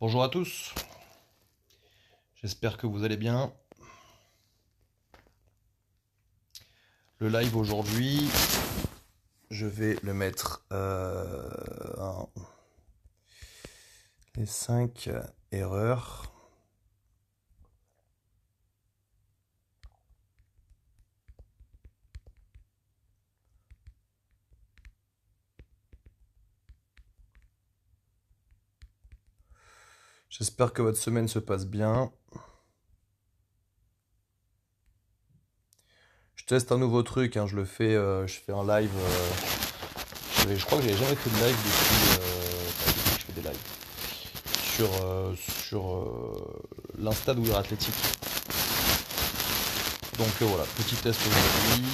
Bonjour à tous. J'espère que vous allez bien. Le live aujourd'hui, je vais le mettre euh, les 5 erreurs. J'espère que votre semaine se passe bien. Je teste un nouveau truc, hein, je le fais, euh, je fais un live. euh, je, crois que j'ai jamais fait de live depuis, euh, depuis que je fais des lives sur, sur l'Insta de Athletic. Donc voilà, petit test aujourd'hui.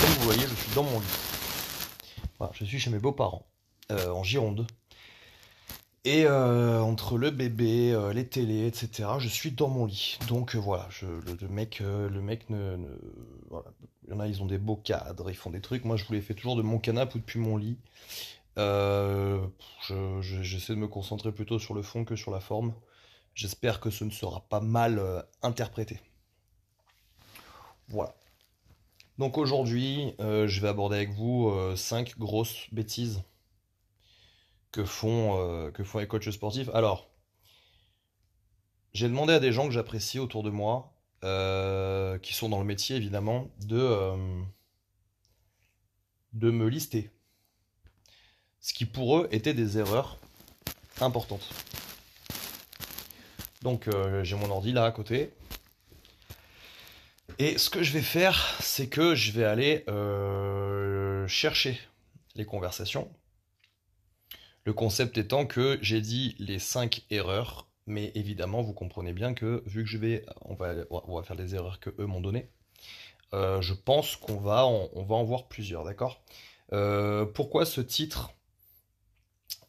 Comme vous voyez, je suis dans mon lit. Voilà, je suis chez mes beaux-parents, en Gironde. Et euh, entre le bébé, euh, les télés, etc., je suis dans mon lit. Donc euh, voilà, le, mec, le mec ne, voilà. Il y en a, ils ont des beaux cadres, ils font des trucs. Moi, je vous les fais toujours de mon canapé ou depuis mon lit. Je- je- j'essaie de me concentrer plutôt sur le fond que sur la forme. J'espère que ce ne sera pas mal interprété. Voilà. Donc aujourd'hui, je vais aborder avec vous euh, 5 grosses bêtises que font, euh, que font les coachs sportifs. Alors, j'ai demandé à des gens que j'apprécie autour de moi, euh, qui sont dans le métier évidemment, de, euh, me lister. Ce qui pour eux était des erreurs importantes. Donc j'ai mon ordi là à côté. Et ce que je vais faire, c'est que je vais aller chercher les conversations. Le concept étant que j'ai dit les 5 erreurs, mais évidemment vous comprenez bien que vu que je vais, on va, faire les erreurs que eux m'ont données, euh, je pense qu'on va, en- on va en voir plusieurs, d'accord? Euh, pourquoi ce titre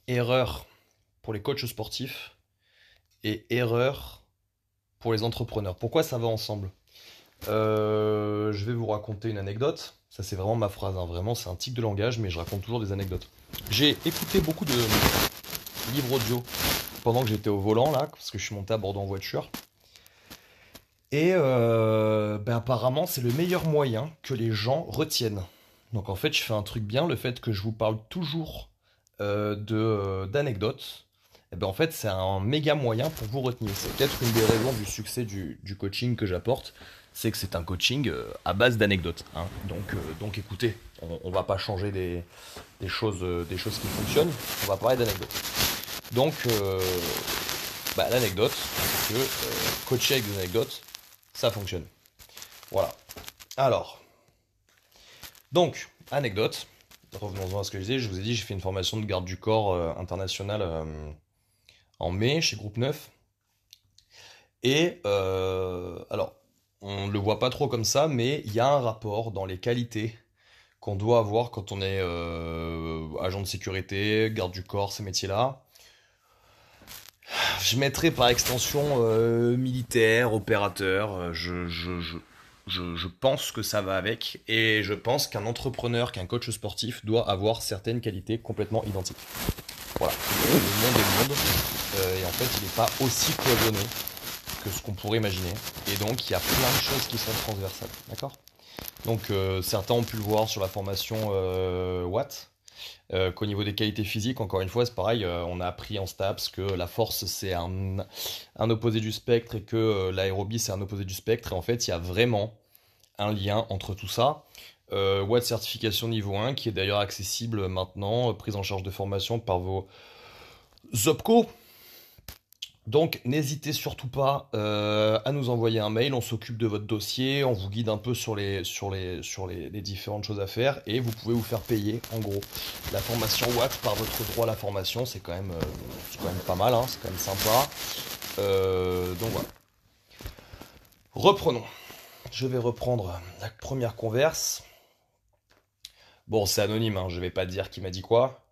erreur pour les coachs sportifs et erreur pour les entrepreneurs? Pourquoi ça va ensemble? Euh, je vais vous raconter une anecdote. Ça, c'est vraiment ma phrase, hein. Vraiment, c'est un tic de langage, mais je raconte toujours des anecdotes. J'ai écouté beaucoup de livres audio pendant que j'étais au volant, là, parce que je suis monté à Bordeaux en voiture. Et euh, ben, apparemment, c'est le meilleur moyen que les gens retiennent. Donc en fait, je fais un truc bien, le fait que je vous parle toujours euh, d'anecdotes, eh ben, en fait, c'est un méga moyen pour vous retenir. C'est peut-être une des raisons du succès du coaching que j'apporte, c'est que c'est un coaching euh, à base d'anecdotes. hein. Donc, euh, donc écoutez, on, on va pas changer des, choses, euh, des choses qui fonctionnent, on va parler d'anecdotes. Donc, bah, l'anecdote, c'est que coacher avec des anecdotes, ça fonctionne. Voilà. Alors, donc, anecdote. Revenons-en à ce que je disais. Je vous ai dit, j'ai fait une formation de garde du corps euh, internationale euh, en mai chez Groupe 9. Et alors, on ne le voit pas trop comme ça, mais il y a un rapport dans les qualités qu'on doit avoir quand on est euh, agent de sécurité, garde du corps, ces métiers-là. Je mettrais par extension euh, militaire, opérateur. euh, Je, pense que ça va avec. Et je pense qu'un entrepreneur, qu'un coach sportif doit avoir certaines qualités complètement identiques. Voilà. Le monde est le monde. et en fait, il n'est pas aussi cloisonné que ce qu'on pourrait imaginer. Et donc, il y a plein de choses qui sont transversales. D'accord? Donc, euh, certains ont pu le voir sur la formation euh, Watt. euh, qu'au niveau des qualités physiques, encore une fois, c'est pareil, euh, on a appris en STAPS que la force c'est un, un opposé du spectre et que l'aérobie c'est un opposé du spectre. Et en fait, il y a vraiment un lien entre tout ça. Watt certification niveau 1 qui est d'ailleurs accessible maintenant, prise en charge de formation par vos Zopco. Donc n'hésitez surtout pas euh, à nous envoyer un mail, on s'occupe de votre dossier, on vous guide un peu sur les, sur les, sur les, différentes choses à faire et vous pouvez vous faire payer en gros la formation Watt par votre droit à la formation, c'est quand même, euh, quand même pas mal, hein, c'est quand même sympa. Euh, donc voilà. Reprenons. Je vais reprendre la première converse. Bon, c'est anonyme, hein, je vais pas dire qui m'a dit quoi,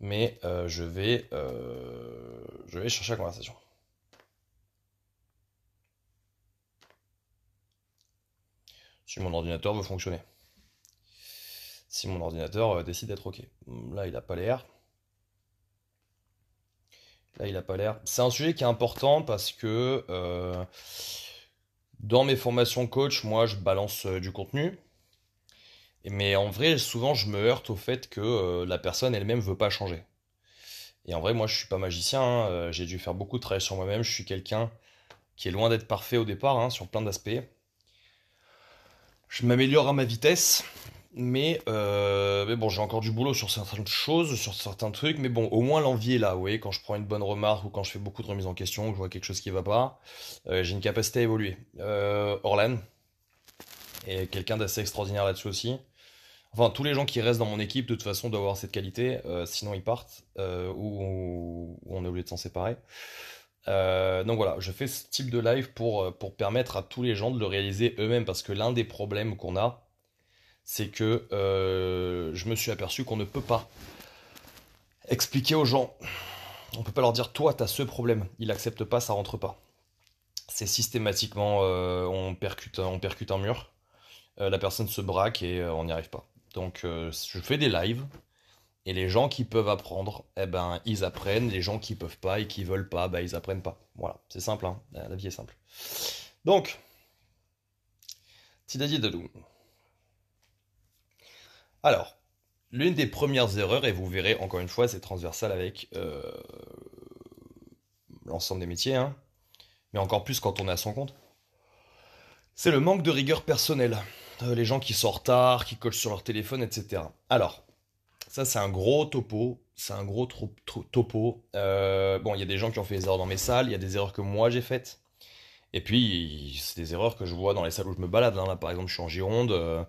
mais euh, je vais, euh, je vais chercher la conversation. Si mon ordinateur veut fonctionner. Si mon ordinateur euh, décide d'être OK. Là, il n'a pas l'air. Là, il a pas l'air. C'est un sujet qui est important parce que dans mes formations coach, moi, je balance du contenu. Mais en vrai, souvent, je me heurte au fait que la personne elle-même veut pas changer. Et en vrai, moi, je suis pas magicien. Hein. J'ai dû faire beaucoup de travail sur moi-même. Je suis quelqu'un qui est loin d'être parfait au départ, hein, sur plein d'aspects. Je m'améliore à ma vitesse, euh, mais, bon, j'ai encore du boulot sur certaines choses, sur certains trucs, mais bon, au moins l'envie est là, vous voyez, quand je prends une bonne remarque ou quand je fais beaucoup de remises en question, que je vois quelque chose qui va pas, euh, j'ai une capacité à évoluer. Euh, Orlan est quelqu'un d'assez extraordinaire là-dessus aussi. Enfin, tous les gens qui restent dans mon équipe, de toute façon, doivent avoir cette qualité, sinon ils partent, ou, on est obligé de s'en séparer. donc voilà, je fais ce type de live pour, permettre à tous les gens de le réaliser eux-mêmes, parce que l'un des problèmes qu'on a, c'est que euh, je me suis aperçu qu'on ne peut pas expliquer aux gens, on peut pas leur dire toi t'as ce problème, il accepte pas, ça rentre pas. C'est systématiquement euh, on percute un mur, euh, la personne se braque et on n'y arrive pas. Donc je fais des lives et les gens qui peuvent apprendre, eh ben ils apprennent, les gens qui peuvent pas et qui veulent pas, ben ils apprennent pas. Voilà, c'est simple, hein. la vie est simple. Donc, Tidadi Dadou. Alors, l'une des premières erreurs, et vous verrez encore une fois, c'est transversal avec euh, l'ensemble des métiers, hein, mais encore plus quand on est à son compte, c'est le manque de rigueur personnelle. Euh, les gens qui sortent tard, qui coachent sur leur téléphone, etc. Alors, ça c'est un gros topo, c'est un gros topo. Euh, bon, il y a des gens qui ont fait des erreurs dans mes salles, il y a des erreurs que moi j'ai faites. Et puis, c'est des erreurs que je vois dans les salles où je me balade. Hein. Là, par exemple, je suis en Gironde.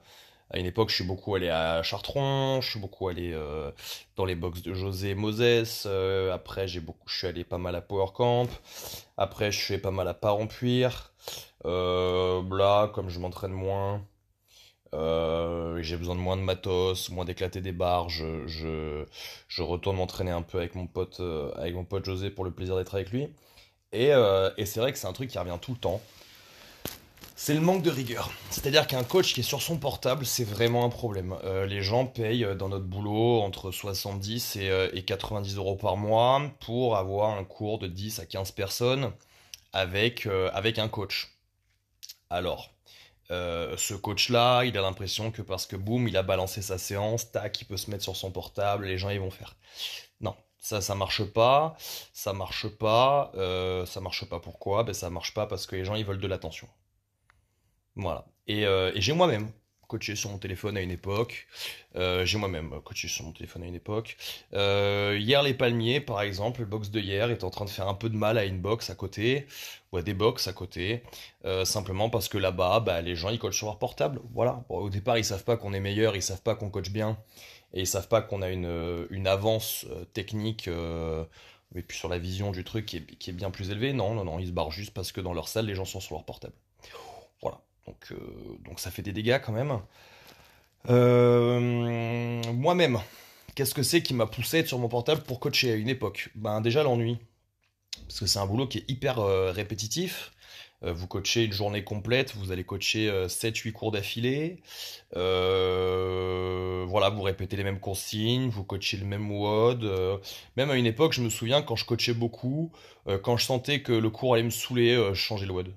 À une époque, je suis beaucoup allé à Chartron, je suis beaucoup allé euh, dans les box de José Moses. Euh, après, j'ai beaucoup, je suis allé pas mal à Power Camp. Après, je suis pas mal à Parampuire. Euh, là, comme je m'entraîne moins, euh, j'ai besoin de moins de matos, moins d'éclater des barres. Je, je, retourne m'entraîner un peu avec mon pote, avec mon pote José pour le plaisir d'être avec lui. Et, et c'est vrai que c'est un truc qui revient tout le temps c'est le manque de rigueur. C'est-à-dire qu'un coach qui est sur son portable, c'est vraiment un problème. Euh, les gens payent euh, dans notre boulot entre 70 et, 90 euh, euros par mois pour avoir un cours de 10 à 15 personnes avec, avec un coach. Alors, ce coach-là, il a l'impression que parce que boum, il a balancé sa séance, tac, il peut se mettre sur son portable, les gens ils vont faire. Non, ça ça marche pas, ça marche pas, ça marche pas pourquoi? Ben ça marche pas parce que les gens ils veulent de l'attention. Voilà. Euh, et, j'ai moi-même coaché sur mon téléphone à une époque. Euh, j'ai moi-même coaché sur mon téléphone à une époque. Euh, hier, les palmiers, par exemple, le box de hier est en train de faire un peu de mal à une box à côté, ou à des box à côté, simplement parce que là-bas, bah, les gens ils coachent sur leur portable. Voilà. au départ, ils savent pas qu'on est meilleur, ils savent pas qu'on coach bien, et ils savent pas qu'on a une, une avance technique. mais puis sur la vision du truc qui est, qui est bien plus élevée, non, non, non, ils se barrent juste parce que dans leur salle, les gens sont sur leur portable. Euh, donc ça fait des dégâts quand même. Euh, moi-même, qu'est-ce que c'est qui m'a poussé à être sur mon portable pour coacher à une époque? Ben déjà l'ennui. Parce que c'est un boulot qui est hyper euh, répétitif. vous coachez une journée complète, vous allez coacher 7-8 cours d'affilée. voilà, vous répétez les mêmes consignes, vous coachez le même WOD. même à une époque, je me souviens quand je coachais beaucoup, quand je sentais que le cours allait me saouler, je changeais le WOD.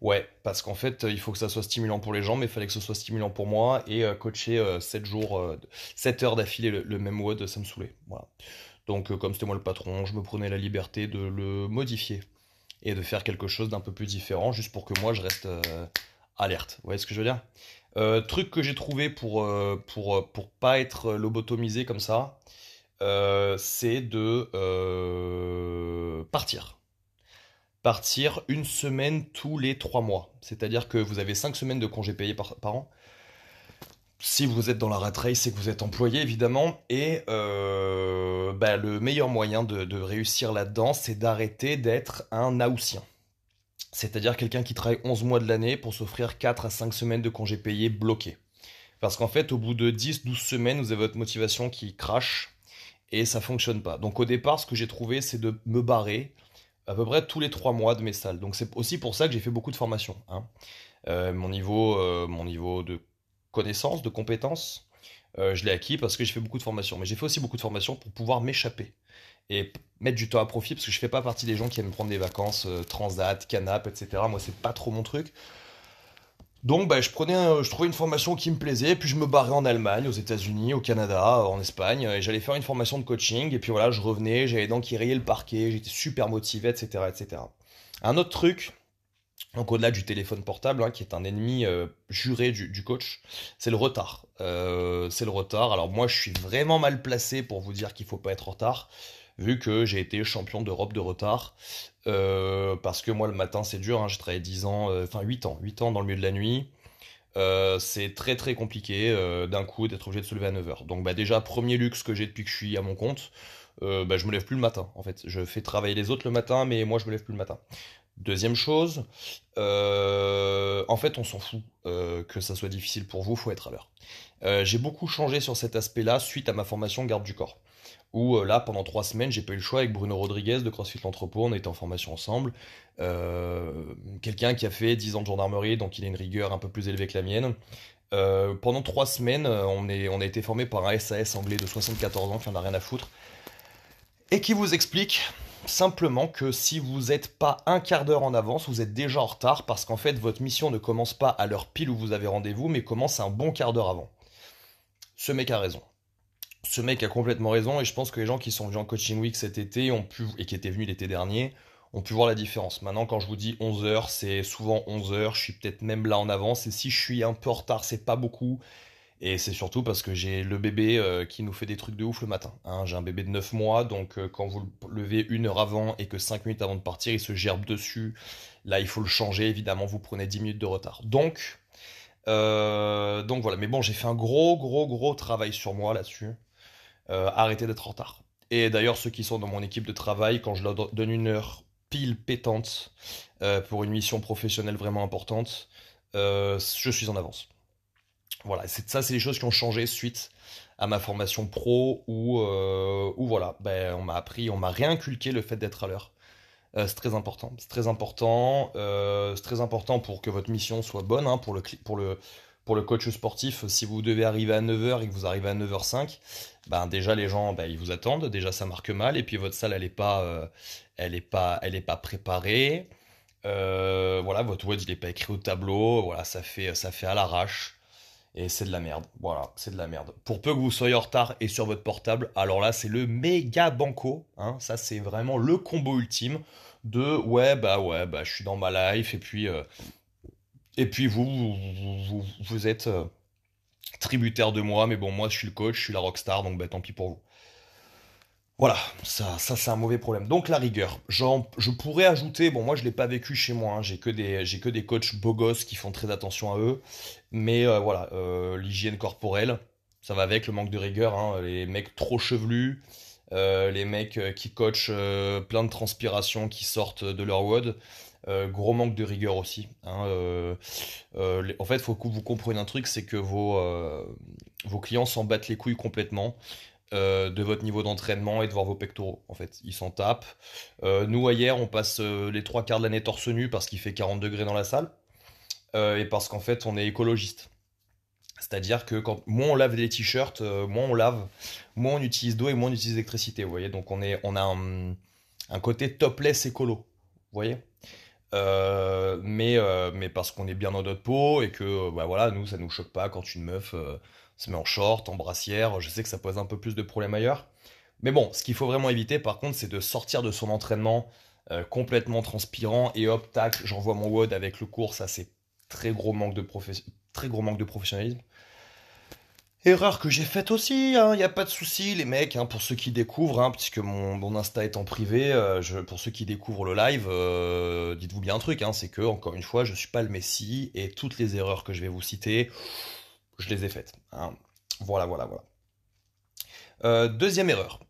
Ouais, parce qu'en fait, il faut que ça soit stimulant pour les gens, mais il fallait que ce soit stimulant pour moi. Et euh, coacher 7 euh, jours, 7 euh, heures d'affilée le, même WOD, ça me saoulait. Voilà. Donc, comme c'était moi le patron, je me prenais la liberté de le modifier et de faire quelque chose d'un peu plus différent, juste pour que moi je reste alerte. Vous voyez ce que je veux dire? Truc que j'ai trouvé pour, pour, pour pas être lobotomisé comme ça, c'est de partir partir une semaine tous les trois mois. C'est-à-dire que vous avez cinq semaines de congés payés par, an. Si vous êtes dans la rat race, c'est que vous êtes employé évidemment. Et euh, bah, le meilleur moyen de, réussir là-dedans, c'est d'arrêter d'être un haussien. C'est-à-dire quelqu'un qui travaille 11 mois de l'année pour s'offrir 4 à 5 semaines de congés payés bloqués. Parce qu'en fait, au bout de 10-12 semaines, vous avez votre motivation qui crache et ça fonctionne pas. Donc au départ, ce que j'ai trouvé, c'est de me barrer, à peu près tous les trois mois de mes salles. Donc c'est aussi pour ça que j'ai fait beaucoup de formations. Hein. Euh, mon, niveau, euh, mon niveau de connaissance, de compétences, euh, je l'ai acquis parce que j'ai fait beaucoup de formations. Mais j'ai fait aussi beaucoup de formations pour pouvoir m'échapper. et mettre du temps à profit parce que je fais pas partie des gens qui aiment prendre des vacances, transat, canap, etc. Moi, c'est pas trop mon truc. Donc, bah, je prenais, je trouvais une formation qui me plaisait, puis je me barrais en Allemagne, aux États-Unis, au Canada, en Espagne, et j'allais faire une formation de coaching, et puis voilà, je revenais, j'avais donc qui le parquet, j'étais super motivé, etc., etc. Un autre truc, donc au-delà du téléphone portable, hein, qui est un ennemi euh, juré du, coach, c'est le retard. Euh, c'est le retard. Alors moi, je suis vraiment mal placé pour vous dire qu'il faut pas être en retard vu que j'ai été champion d'Europe de retard. Euh, parce que moi, le matin, c'est dur. Hein, j'ai travaillé 10 ans, euh, enfin 8 ans, 8 ans dans le milieu de la nuit. Euh, c'est très très compliqué d'un coup d'être obligé de se lever à 9h. Donc bah, déjà, premier luxe que j'ai depuis que je suis à mon compte, bah, je me lève plus le matin en fait. Je fais travailler les autres le matin, mais moi je me lève plus le matin. Deuxième chose, en fait on s'en fout que ça soit difficile pour vous, faut être à l'heure. j'ai beaucoup changé sur cet aspect-là suite à ma formation garde du corps où euh, là, pendant trois semaines, j'ai pas eu le choix avec Bruno Rodriguez de CrossFit L'Entrepôt, on était en formation ensemble. Euh, quelqu'un qui a fait 10 ans de gendarmerie, donc il a une rigueur un peu plus élevée que la mienne. Euh, pendant trois semaines, on, est, on a été formé par un SAS anglais de 74 ans qui en a rien à foutre, et qui vous explique simplement que si vous n'êtes pas un quart d'heure en avance, vous êtes déjà en retard parce qu'en fait votre mission ne commence pas à l'heure pile où vous avez rendez-vous, mais commence un bon quart d'heure avant. Ce mec a raison ce mec a complètement raison et je pense que les gens qui sont venus en coaching week cet été ont pu, et qui étaient venus l'été dernier ont pu voir la différence. Maintenant, quand je vous dis 11h, c'est souvent 11h, je suis peut-être même là en avance et si je suis un peu en retard, c'est pas beaucoup. Et c'est surtout parce que j'ai le bébé euh, qui nous fait des trucs de ouf le matin. Hein. J'ai un bébé de 9 mois, donc euh, quand vous le levez une heure avant et que 5 minutes avant de partir, il se gerbe dessus. Là, il faut le changer, évidemment, vous prenez 10 minutes de retard. Donc, euh, donc voilà. Mais bon, j'ai fait un gros, gros, gros travail sur moi là-dessus. Euh, arrêtez d'être en retard. Et d'ailleurs, ceux qui sont dans mon équipe de travail, quand je leur donne une heure pile pétante euh, pour une mission professionnelle vraiment importante, euh, je suis en avance. Voilà, ça, c'est les choses qui ont changé suite à ma formation pro où, où voilà, ben, on m'a appris, on m'a réinculqué le fait d'être à l'heure. c'est très important. C'est très important. c'est très important pour que votre mission soit bonne, hein, pour, le, pour, le, pour le coach sportif, si vous devez arriver à 9h et que vous arrivez à 9h05, ben déjà les gens ben, ils vous attendent, déjà ça marque mal, et puis votre salle elle est pas, euh, elle est pas, elle est pas préparée. Euh, voilà, votre WOD il est pas écrit au tableau, voilà, ça fait, ça fait à l'arrache. Et c'est de la merde. Voilà, c'est de la merde. Pour peu que vous soyez en retard et sur votre portable, alors là, c'est le méga banco. Hein. Ça, c'est vraiment le combo ultime de ouais, bah ouais, bah je suis dans ma life et puis euh, et puis vous, vous, vous, êtes euh, tributaire de moi, mais bon, moi je suis le coach, je suis la rockstar, donc bah, tant pis pour vous. Voilà, ça, ça c'est un mauvais problème. Donc la rigueur. je pourrais ajouter, bon moi je l'ai pas vécu chez moi, hein, j'ai que des j'ai que des coachs beaux gosses qui font très attention à eux, mais euh, voilà, euh, l'hygiène corporelle, ça va avec le manque de rigueur, hein, les mecs trop chevelus, les mecs qui coachent plein de transpiration qui sortent de leur WOD, euh, gros manque de rigueur aussi. Hein, euh, euh, en fait, il faut que vous compreniez un truc, c'est que vos, vos clients s'en battent les couilles complètement. de votre niveau d'entraînement et de voir vos pectoraux. En fait, ils s'en tapent. nous, hier, on passe les trois quarts de l'année torse nu parce qu'il fait 40 degrés dans la salle et parce qu'en fait, on est écologiste. C'est-à-dire que quand moins on lave les t-shirts, moins on lave, moins on utilise d'eau et moins on utilise d'électricité. Vous voyez, donc on, est, on a un, un côté topless écolo. Vous voyez euh, mais, euh, mais parce qu'on est bien dans notre peau et que euh, bah voilà, nous, ça nous choque pas quand une meuf se met en short, en brassière. Je sais que ça pose un peu plus de problèmes ailleurs. Mais bon, ce qu'il faut vraiment éviter par contre, c'est de sortir de son entraînement complètement transpirant et hop, tac, j'envoie mon WOD avec le cours. Ça, c'est très gros manque de, très gros manque de professionnalisme. Erreur que j'ai faite aussi, il hein, n'y a pas de souci, les mecs, hein, pour ceux qui découvrent, hein, puisque mon, mon, Insta est en privé, euh, pour ceux qui découvrent le live, euh, dites-vous bien un truc, c'est que, encore une fois, je ne suis pas le Messie, et toutes les erreurs que je vais vous citer, je les ai faites. Voilà, voilà, voilà. Euh, deuxième erreur.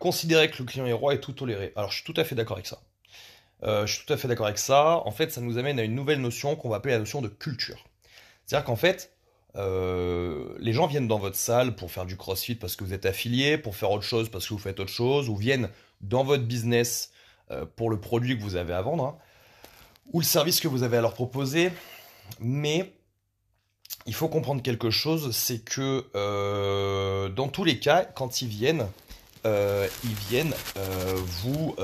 considérer que le client est roi et tout tolérer. Alors, je suis tout à fait d'accord avec ça. je suis tout à fait d'accord avec ça. En fait, ça nous amène à une nouvelle notion qu'on va appeler la notion de culture. C'est-à-dire qu'en fait, euh, les gens viennent dans votre salle pour faire du crossfit parce que vous êtes affilié, pour faire autre chose parce que vous faites autre chose, ou viennent dans votre business euh, pour le produit que vous avez à vendre, hein, ou le service que vous avez à leur proposer. Mais il faut comprendre quelque chose, c'est que euh, dans tous les cas, quand ils viennent, ils viennent vous...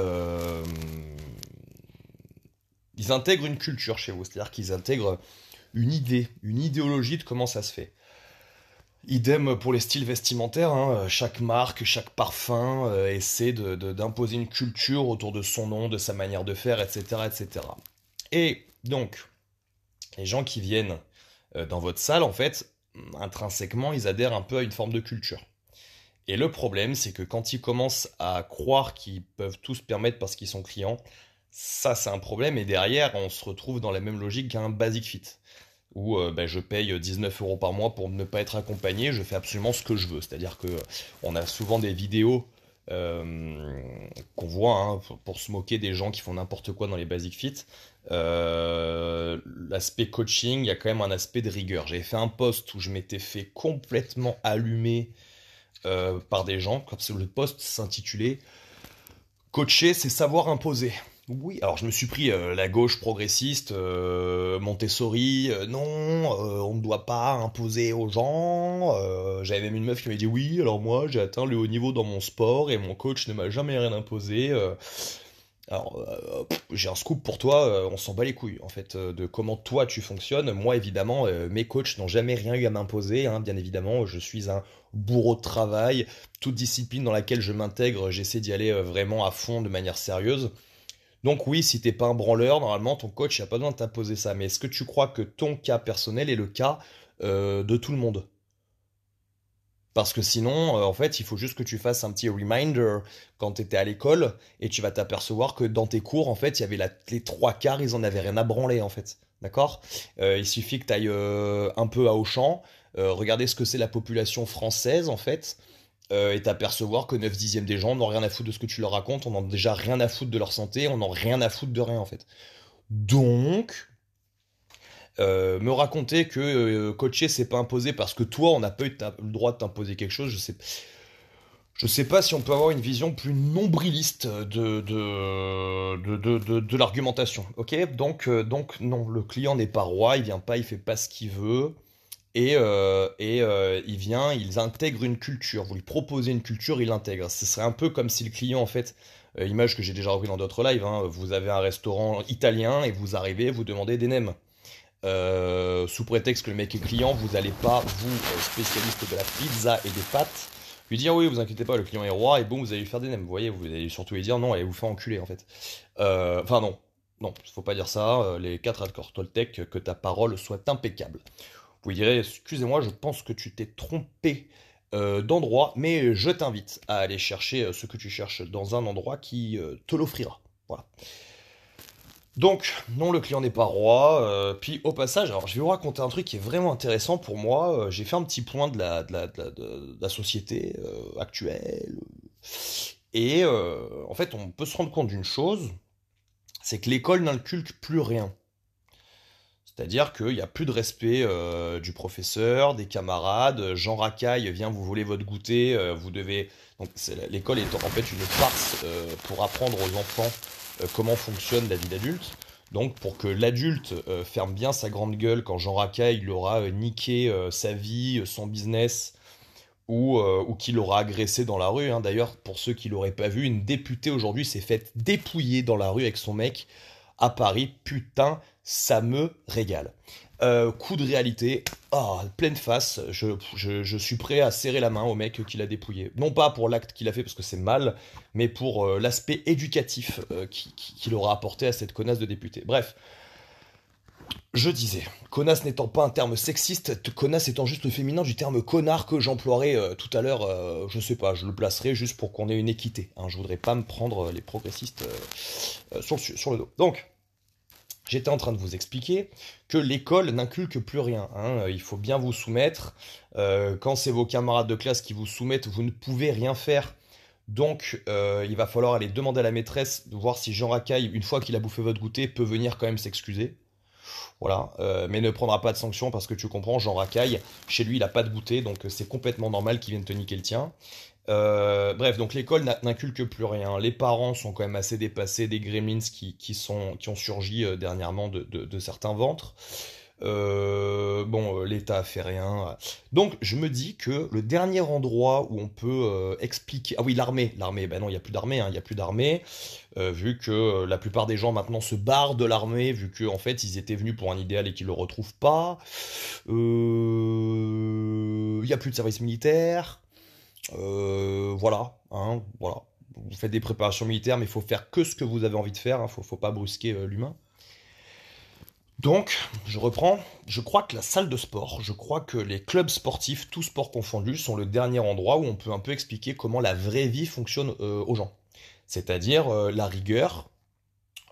ils intègrent une culture chez vous, c'est-à-dire qu'ils intègrent une idée, une idéologie de comment ça se fait. Idem pour les styles vestimentaires, hein, chaque marque, chaque parfum euh, essaie de- de- d'imposer une culture autour de son nom, de sa manière de faire, etc., etc. Et donc, les gens qui viennent euh, dans votre salle, en fait, intrinsèquement, ils adhèrent un peu à une forme de culture. Et le problème, c'est que quand ils commencent à croire qu'ils peuvent tout se permettre parce qu'ils sont clients, ça c'est un problème. Et derrière, on se retrouve dans la même logique qu'un Basic Fit, où euh, ben, je paye 19 euros par mois pour ne pas être accompagné, je fais absolument ce que je veux. C'est-à-dire que on a souvent des vidéos euh, qu'on voit hein, pour, se moquer des gens qui font n'importe quoi dans les Basic Fit. Euh, l'aspect coaching, il y a quand même un aspect de rigueur. J'avais fait un post où je m'étais fait complètement allumer par des gens, le post s'intitulait Coacher, c'est savoir imposer. Oui, alors je me suis pris euh, la gauche progressiste, euh, Montessori, euh, non, on ne doit pas imposer aux gens. J'avais même une meuf qui m'a dit oui, alors moi j'ai atteint le haut niveau dans mon sport et mon coach ne m'a jamais rien imposé. Alors, j'ai un scoop pour toi, on s'en bat les couilles en fait de comment toi tu fonctionnes. Moi évidemment, mes coachs n'ont jamais rien eu à m'imposer, hein, bien évidemment, je suis un bourreau de travail. Toute discipline dans laquelle je m'intègre, j'essaie d'y aller vraiment à fond de manière sérieuse. Donc oui, si t'es pas un branleur, normalement ton coach n'a pas besoin de t'imposer ça. Mais est-ce que tu crois que ton cas personnel est le cas euh, de tout le monde? Parce que sinon, euh, en fait, il faut juste que tu fasses un petit reminder quand tu étais à l'école et tu vas t'apercevoir que dans tes cours, en fait, il y avait les trois quarts, ils en avaient rien à branler, en fait. D'accord? Euh, il suffit que tu ailles un peu à Auchan, regarder ce que c'est la population française, en fait, euh, et t'apercevoir que 9 dixièmes des gens n'ont rien à foutre de ce que tu leur racontes, on n'en a déjà rien à foutre de leur santé, on n'en a rien à foutre de rien, en fait. Donc, euh, me raconter que euh, coacher c'est pas imposé parce que toi on n'a pas eu le droit de t'imposer quelque chose, je sais, je sais pas si on peut avoir une vision plus nombriliste de, de, de- de l'argumentation. Ok? Donc, euh, donc non, le client n'est pas roi, il vient pas, il fait pas ce qu'il veut. Et, euh, euh, il vient, il intègre une culture. Vous lui proposez une culture, il l'intègre. Ce serait un peu comme si le client, en fait, euh, image que j'ai déjà repris dans d'autres lives, hein, vous avez un restaurant italien et vous arrivez, vous demandez des nems. Sous prétexte que le mec est client, vous n'allez pas, vous, spécialiste de la pizza et des pâtes, lui dire oui, vous inquiétez pas, le client est roi, et bon, vous allez lui faire des nems. Vous voyez, vous allez surtout lui dire non, allez vous faire enculer en fait. Enfin, non, non, faut pas dire ça. Les quatre accords Toltec, que ta parole soit impeccable. Vous direz excusez-moi, je pense que tu t'es trompé euh, d'endroit, mais je t'invite à aller chercher euh, ce que tu cherches dans un endroit qui euh, te l'offrira. Voilà. Donc, non, le client n'est pas roi. puis, au passage, alors je vais vous raconter un truc qui est vraiment intéressant pour moi. j'ai fait un petit point de la, société actuelle. Et en fait, on peut se rendre compte d'une chose, c'est que l'école n'inculque plus rien. C'est-à-dire qu'il n'y a plus de respect euh, du professeur, des camarades. Jean Racaille vient vous voler votre goûter. euh, vous devez. L'école est en fait une farce euh, pour apprendre aux enfants euh, comment fonctionne la vie d'adulte. Donc, pour que l'adulte euh, ferme bien sa grande gueule quand Jean Racaille il aura euh, niqué euh, sa vie, euh, son business, ou, euh, ou qu'il aura agressé dans la rue. hein. D'ailleurs, pour ceux qui l'auraient pas vu, une députée aujourd'hui s'est faite dépouiller dans la rue avec son mec à Paris. Putain, ça me régale. Euh, coup de réalité, ah, pleine face, je, suis prêt à serrer la main au mec qui l'a dépouillé. Non pas pour l'acte qu'il a fait parce que c'est mal, mais pour euh, l'aspect éducatif euh, qui- qui- qu'il aura apporté à cette connasse de députée. Bref, je disais, connasse n'étant pas un terme sexiste, connasse étant juste le féminin du terme connard que j'emploierai tout à l'heure, je sais pas, je le placerai juste pour qu'on ait une équité. hein. je voudrais pas me prendre les progressistes sur, sur le dos. Donc, j'étais en train de vous expliquer que l'école n'inculque plus rien. hein. Il faut bien vous soumettre. Euh, quand c'est vos camarades de classe qui vous soumettent, vous ne pouvez rien faire. Donc, euh, il va falloir aller demander à la maîtresse de voir si Jean Racaille, une fois qu'il a bouffé votre goûter, peut venir quand même s'excuser. Voilà, euh, mais ne prendra pas de sanction parce que tu comprends, Jean Racaille, chez lui, il a pas de goûter, donc euh, c'est complètement normal qu'il vienne te niquer le tien. Euh, bref, donc l'école n'inculque plus rien. Les parents sont quand même assez dépassés des gremlins qui, qui ont surgi euh, dernièrement de, certains ventres. Euh, bon, l'État fait rien. Donc, je me dis que le dernier endroit où on peut expliquer... Ah oui, l'armée. L'armée, ben non, il n'y a plus d'armée. Hein, il a plus d'armée. vu que la plupart des gens maintenant se barrent de l'armée, vu qu'en en fait, ils étaient venus pour un idéal et qu'ils le retrouvent pas. Il n'y a plus de service militaire. Voilà, hein, voilà vous faites des préparations militaires, mais il faut faire que ce que vous avez envie de faire, il hein, ne faut, pas brusquer euh, l'humain. Donc, je reprends, je crois que la salle de sport, je crois que les clubs sportifs, tous sports confondus, sont le dernier endroit où on peut un peu expliquer comment la vraie vie fonctionne euh, aux gens. C'est-à-dire euh, la rigueur,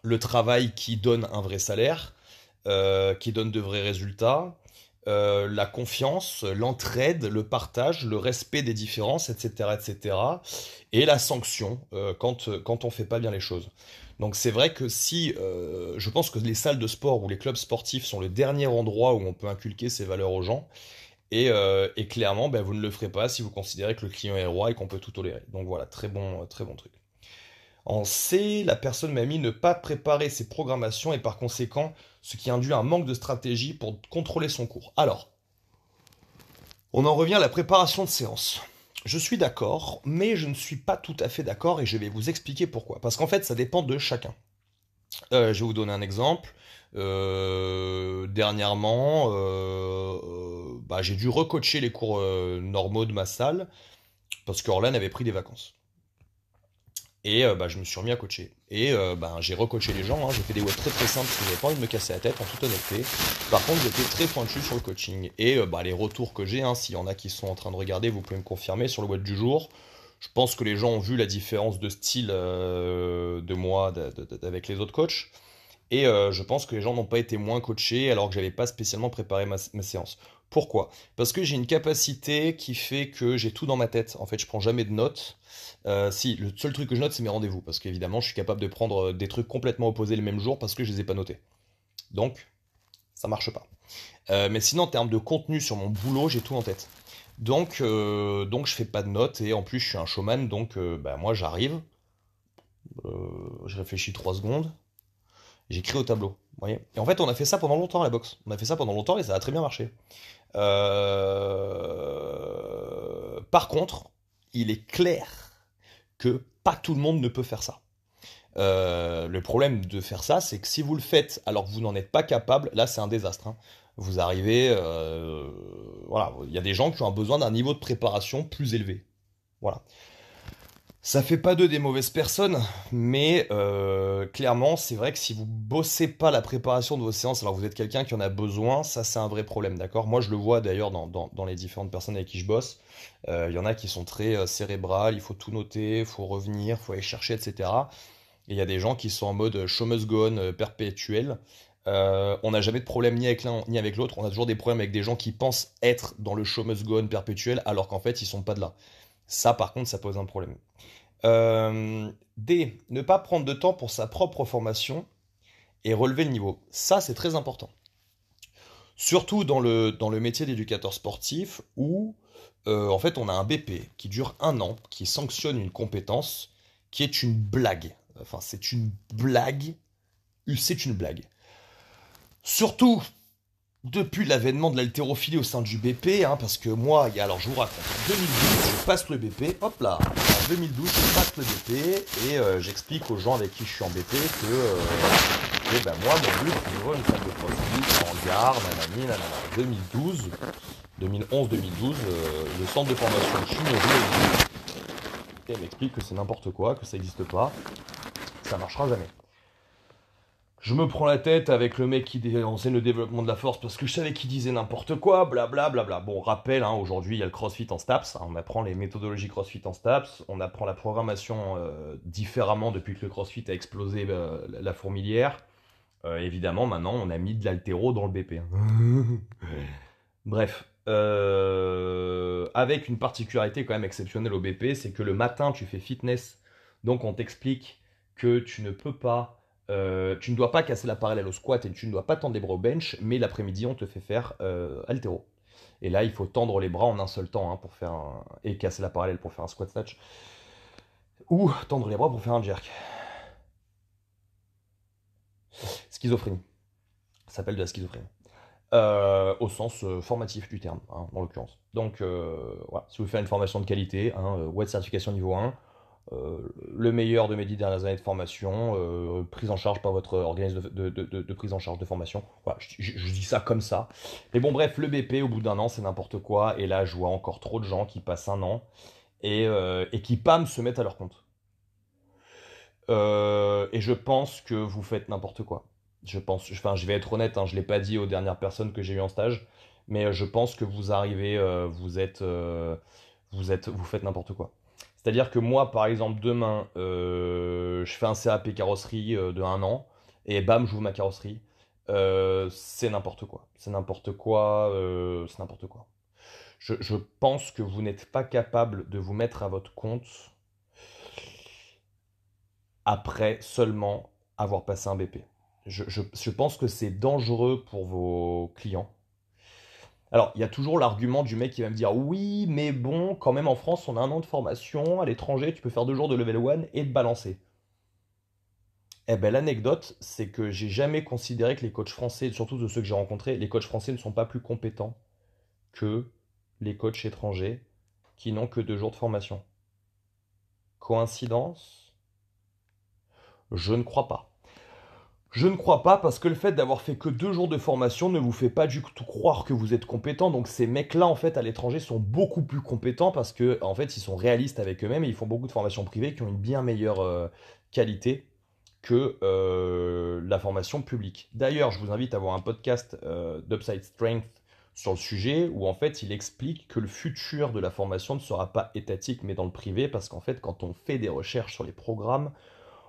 le travail qui donne un vrai salaire, qui donne de vrais résultats, euh, la confiance, l'entraide, le partage, le respect des différences, etc., etc., et la sanction euh, quand, quand on fait pas bien les choses. Donc c'est vrai que si, euh, je pense que les salles de sport ou les clubs sportifs sont le dernier endroit où on peut inculquer ces valeurs aux gens, et, clairement, ben, vous ne le ferez pas si vous considérez que le client est roi et qu'on peut tout tolérer. Donc voilà, très bon, très bon truc. En C, la personne m'a mis ne pas préparer ses programmations et par conséquent ce qui induit un manque de stratégie pour contrôler son cours. Alors, on en revient à la préparation de séance. Je suis d'accord, mais je ne suis pas tout à fait d'accord et je vais vous expliquer pourquoi. Parce qu'en fait, ça dépend de chacun. Euh, je vais vous donner un exemple. Euh, dernièrement, euh, bah, j'ai dû recoacher les cours normaux de ma salle parce qu'Orlan avait pris des vacances. Et euh, bah, je me suis remis à coacher. Et euh, bah, j'ai recoaché les gens, hein. j'ai fait des webs très très simples parce que pas envie de me casser la tête en toute honnêteté. Par contre, j'étais très pointu sur le coaching. Et euh, bah, les retours que j'ai, hein, s'il y en a qui sont en train de regarder, vous pouvez me confirmer sur le web du jour. Je pense que les gens ont vu la différence de style de moi avec les autres coachs. Et je pense que les gens n'ont pas été moins coachés alors que j'avais pas spécialement préparé ma séance. Pourquoi? Parce que j'ai une capacité qui fait que j'ai tout dans ma tête. En fait, je prends jamais de notes. Euh, si, le seul truc que je note, c'est mes rendez-vous. Parce qu'évidemment, je suis capable de prendre euh, des trucs complètement opposés le même jour parce que je les ai pas notés. Donc, ça marche pas. Euh, mais sinon, en termes de contenu sur mon boulot, j'ai tout en tête. Donc, donc je fais pas de notes et en plus, je suis un showman. Donc, bah, moi, j'arrive. je réfléchis trois secondes. J'écris au tableau. Et en fait, on a fait ça pendant longtemps la boxe. On a fait ça pendant longtemps et ça a très bien marché. Par contre, il est clair que pas tout le monde ne peut faire ça. Euh, le problème de faire ça, c'est que si vous le faites alors que vous n'en êtes pas capable, là c'est un désastre. Hein. Vous arrivez, euh, voilà, il y a des gens qui ont besoin d'un niveau de préparation plus élevé. Voilà. Ça fait pas d'eux des mauvaises personnes, mais euh, clairement, c'est vrai que si vous bossez pas la préparation de vos séances, alors vous êtes quelqu'un qui en a besoin, ça c'est un vrai problème, d'accord? Moi je le vois d'ailleurs dans, les différentes personnes avec qui je bosse. Euh, il y en a qui sont très euh, cérébrales, il faut tout noter, il faut revenir, il faut aller chercher, etc. Et il y a des gens qui sont en mode show must go on perpétuel. on n'a jamais de problème ni avec l'un ni avec l'autre. On a toujours des problèmes avec des gens qui pensent être dans le show must go on perpétuel alors qu'en fait ils sont pas de là. Ça, par contre, ça pose un problème. Euh, D. Ne pas prendre de temps pour sa propre formation et relever le niveau. Ça, c'est très important. Surtout dans le, dans le métier d'éducateur sportif où, euh, en fait, on a un BP qui dure un an, qui sanctionne une compétence qui est une blague. Enfin, c'est une blague. C'est une blague. Surtout depuis l'avènement de l'haltérophilie au sein du BP, hein, parce que moi, alors je vous raconte, en 2012, je passe le BP, hop là, en 2012, je passe le BP, et euh, j'explique aux gens avec qui je suis en BP que, euh, ben, moi, mon but, c'est une salle de crossfit en gare, nanani, nanana. 2012, 2011-2012, euh, le centre de formation de Chine, elle m'explique que c'est n'importe quoi, que ça n'existe pas, ça marchera jamais. Je me prends la tête avec le mec qui enseigne le développement de la force parce que je savais qu'il disait n'importe quoi, blablabla. Bla, bla. Bon, rappel, hein, aujourd'hui il y a le crossfit en STAPS, hein, on apprend les méthodologies crossfit en STAPS, on apprend la programmation euh, différemment depuis que le crossfit a explosé euh, la fourmilière. Euh, évidemment, maintenant on a mis de l'altéro dans le BP. Hein. Bref, avec une particularité quand même exceptionnelle au BP, c'est que le matin tu fais fitness, donc on t'explique que tu ne peux pas euh, tu ne dois pas casser la parallèle au squat et tu ne dois pas tendre les bras au bench, mais l'après-midi, on te fait faire euh. Et là, il faut tendre les bras en un seul temps hein, pour faire et casser la parallèle pour faire un squat snatch. Ou tendre les bras pour faire un jerk. Schizophrénie. Ça s'appelle de la schizophrénie. euh, au sens euh, formatif du terme, hein, en l'occurrence. Donc voilà, si vous faites une formation de qualité, hein, certification niveau 1, le meilleur de mes dix dernières années de formation, prise en charge par votre organisme de, prise en charge de formation. Je, dis ça comme ça. Mais bon, bref, le BP au bout d'un an, c'est n'importe quoi. Et là, je vois encore trop de gens qui passent un an et, et qui, pam, se mettent à leur compte. Euh, et je pense que vous faites n'importe quoi. Je pense, enfin, je vais être honnête, hein, je l'ai pas dit aux dernières personnes que j'ai eu en stage, mais je pense que vous arrivez, euh, vous êtes, euh, vous êtes, vous faites n'importe quoi. C'est-à-dire que moi, par exemple, demain, je fais un CAP carrosserie de un an et bam, j'ouvre ma carrosserie. c'est n'importe quoi. C'est n'importe quoi. c'est n'importe quoi. Je, je pense que vous n'êtes pas capable de vous mettre à votre compte après seulement avoir passé un BP. Je, pense que c'est dangereux pour vos clients. Alors, il y a toujours l'argument du mec qui va me dire oui, mais bon, quand même en France, on a un an de formation, à l'étranger, tu peux faire deux jours de level 1 et te balancer. Eh ben, l'anecdote, c'est que j'ai jamais considéré que les coachs français, surtout de ceux que j'ai rencontrés, les coachs français ne sont pas plus compétents que les coachs étrangers qui n'ont que deux jours de formation. Coïncidence? Je ne crois pas. Je ne crois pas parce que le fait d'avoir fait que deux jours de formation ne vous fait pas du tout croire que vous êtes compétent. Donc ces mecs-là, en fait, à l'étranger, sont beaucoup plus compétents parce que, en fait, ils sont réalistes avec eux-mêmes et ils font beaucoup de formations privées qui ont une bien meilleure euh, qualité que euh, la formation publique. D'ailleurs, je vous invite à voir un podcast euh, d'Upside Strength sur le sujet où en fait il explique que le futur de la formation ne sera pas étatique mais dans le privé parce qu'en fait quand on fait des recherches sur les programmes,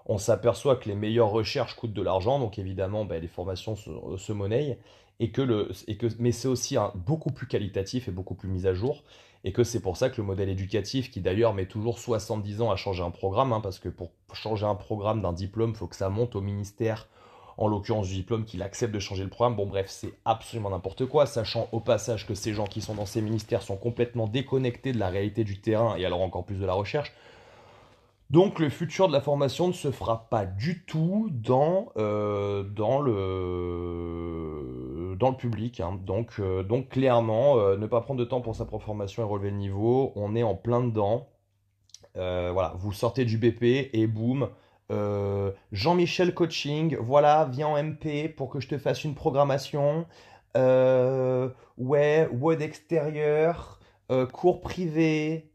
on s'aperçoit que les meilleures recherches coûtent de l'argent, donc évidemment ben, les formations se, se monnaient, et que le, et que, mais c'est aussi beaucoup plus qualitatif et beaucoup plus mis à jour, et que c'est pour ça que le modèle éducatif, qui d'ailleurs met toujours 70 ans à changer un programme, hein, parce que pour changer un programme d'un diplôme, il faut que ça monte au ministère, en l'occurrence du diplôme, qu'il accepte de changer le programme. Bon bref, c'est absolument n'importe quoi, sachant au passage que ces gens qui sont dans ces ministères sont complètement déconnectés de la réalité du terrain, et alors encore plus de la recherche. Donc le futur de la formation ne se fera pas du tout dans, euh, le, public. Hein. Donc, euh, donc clairement, euh, ne pas prendre de temps pour sa propre formation et relever le niveau. On est en plein dedans. voilà, vous sortez du BP et boum. Jean-Michel Coaching, voilà, viens en MP pour que je te fasse une programmation. ouais, web extérieur, cours privé,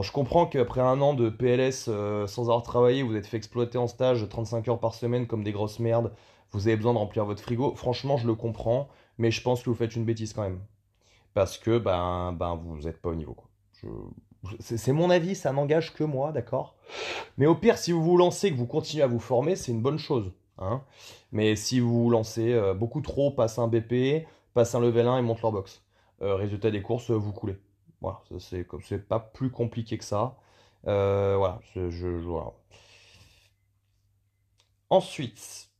je comprends qu'après un an de PLS euh, sans avoir travaillé, vous êtes fait exploiter en stage 35 heures par semaine comme des grosses merdes, vous avez besoin de remplir votre frigo. Franchement, je le comprends, mais je pense que vous faites une bêtise quand même. Parce que ben, ben vous n'êtes pas au niveau. C'est mon avis, ça n'engage que moi, d'accord? Mais au pire, si vous vous lancez, que vous continuez à vous former, c'est une bonne chose. Hein mais si vous vous lancez euh, beaucoup trop, passe un BP, passe un level 1 et monte leur box. Euh, résultat des courses, vous coulez. Voilà, c'est pas plus compliqué que ça. Euh, voilà, je. Ensuite,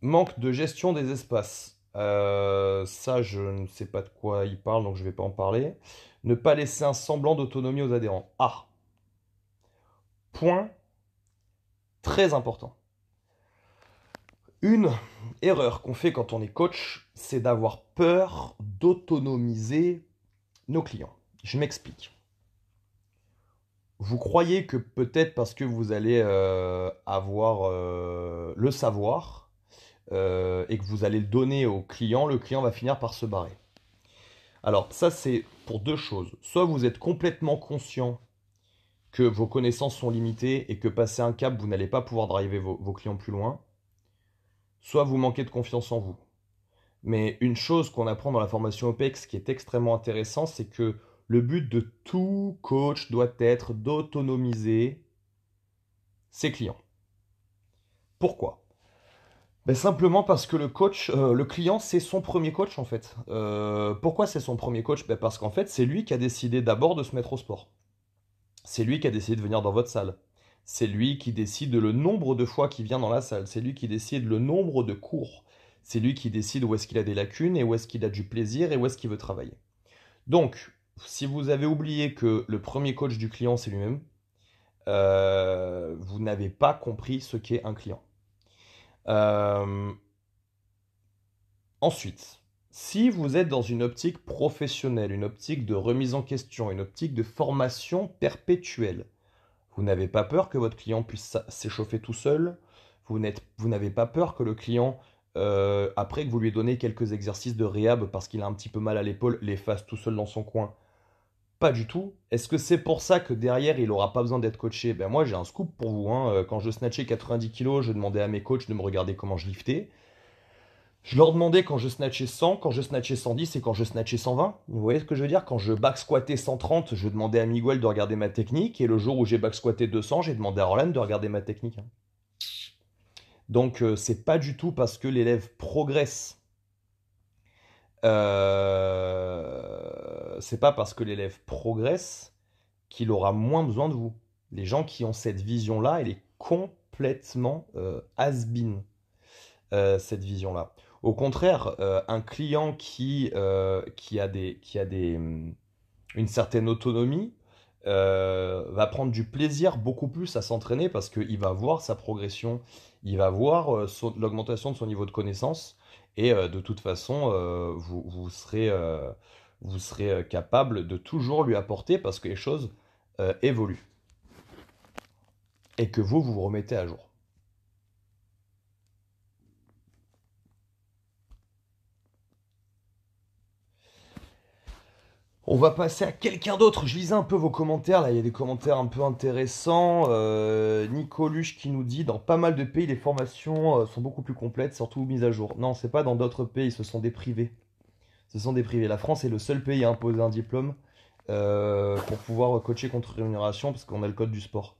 manque de gestion des espaces. Euh, ça, je ne sais pas de quoi il parle, donc je ne vais pas en parler. Ne pas laisser un semblant d'autonomie aux adhérents. Ah Point très important. Une erreur qu'on fait quand on est coach, c'est d'avoir peur d'autonomiser nos clients. Je m'explique. Vous croyez que peut-être parce que vous allez euh, avoir euh, le savoir euh, et que vous allez le donner au client, le client va finir par se barrer. Alors ça c'est pour deux choses. Soit vous êtes complètement conscient que vos connaissances sont limitées et que passer un cap, vous n'allez pas pouvoir driver vos clients plus loin soit vous manquez de confiance en vous. Mais une chose qu'on apprend dans la formation OPEX qui est extrêmement intéressant, c'est que le but de tout coach doit être d'autonomiser ses clients. Pourquoi? Ben Simplement parce que le coach, euh, le client, c'est son premier coach en fait. Euh, pourquoi c'est son premier coach? Ben Parce qu'en fait, c'est lui qui a décidé d'abord de se mettre au sport. C'est lui qui a décidé de venir dans votre salle. C'est lui qui décide le nombre de fois qu'il vient dans la salle. C'est lui qui décide le nombre de cours. C'est lui qui décide où est-ce qu'il a des lacunes et où est-ce qu'il a du plaisir et où est-ce qu'il veut travailler. Donc, si vous avez oublié que le premier coach du client, c'est lui-même, euh, vous n'avez pas compris ce qu'est un client. Euh, Ensuite, si vous êtes dans une optique professionnelle, une optique de remise en question, une optique de formation perpétuelle, vous n'avez pas peur que votre client puisse s'échauffer tout seul, vous n'avez pas peur que le client, euh, après que vous lui donnez quelques exercices de réhab parce qu'il a un petit peu mal à l'épaule, les fasse tout seul dans son coin. Pas du tout. Est-ce que c'est pour ça que derrière, il n'aura pas besoin d'être coaché? Ben moi, j'ai un scoop pour vous. Hein. Euh, quand je snatchais 90 kg, je demandais à mes coachs de me regarder comment je liftais. Je leur demandais quand je snatchais 100, quand je snatchais 110 et quand je snatchais 120. Vous voyez ce que je veux dire? Quand je back squattais 130, je demandais à Miguel de regarder ma technique. Et le jour où j'ai back squatté 200, j'ai demandé à Roland de regarder ma technique. Hein. Donc, euh, c'est pas du tout parce que l'élève progresse. Euh, c'est pas parce que l'élève progresse qu'il aura moins besoin de vous. Les gens qui ont cette vision-là, elle est complètement euh, has-been, euh, cette vision-là. Au contraire, un client qui, qui a, hum, une certaine autonomie euh, va prendre du plaisir beaucoup plus à s'entraîner parce qu'il va voir sa progression, il va voir l'augmentation de son niveau de connaissance et de toute façon, vous, serez, capable de toujours lui apporter parce que les choses évoluent et que vous vous remettez à jour. On va passer à quelqu'un d'autre. Je lisais un peu vos commentaires. Là, il y a des commentaires un peu intéressants. Euh, Nico Luche qui nous dit dans pas mal de pays, les formations euh, sont beaucoup plus complètes, surtout mises à jour. Non, c'est pas dans d'autres pays. Ce sont des privés. Ce sont des privés. La France est le seul pays à imposer un diplôme euh, pour pouvoir coacher contre rémunération parce qu'on a le code du sport.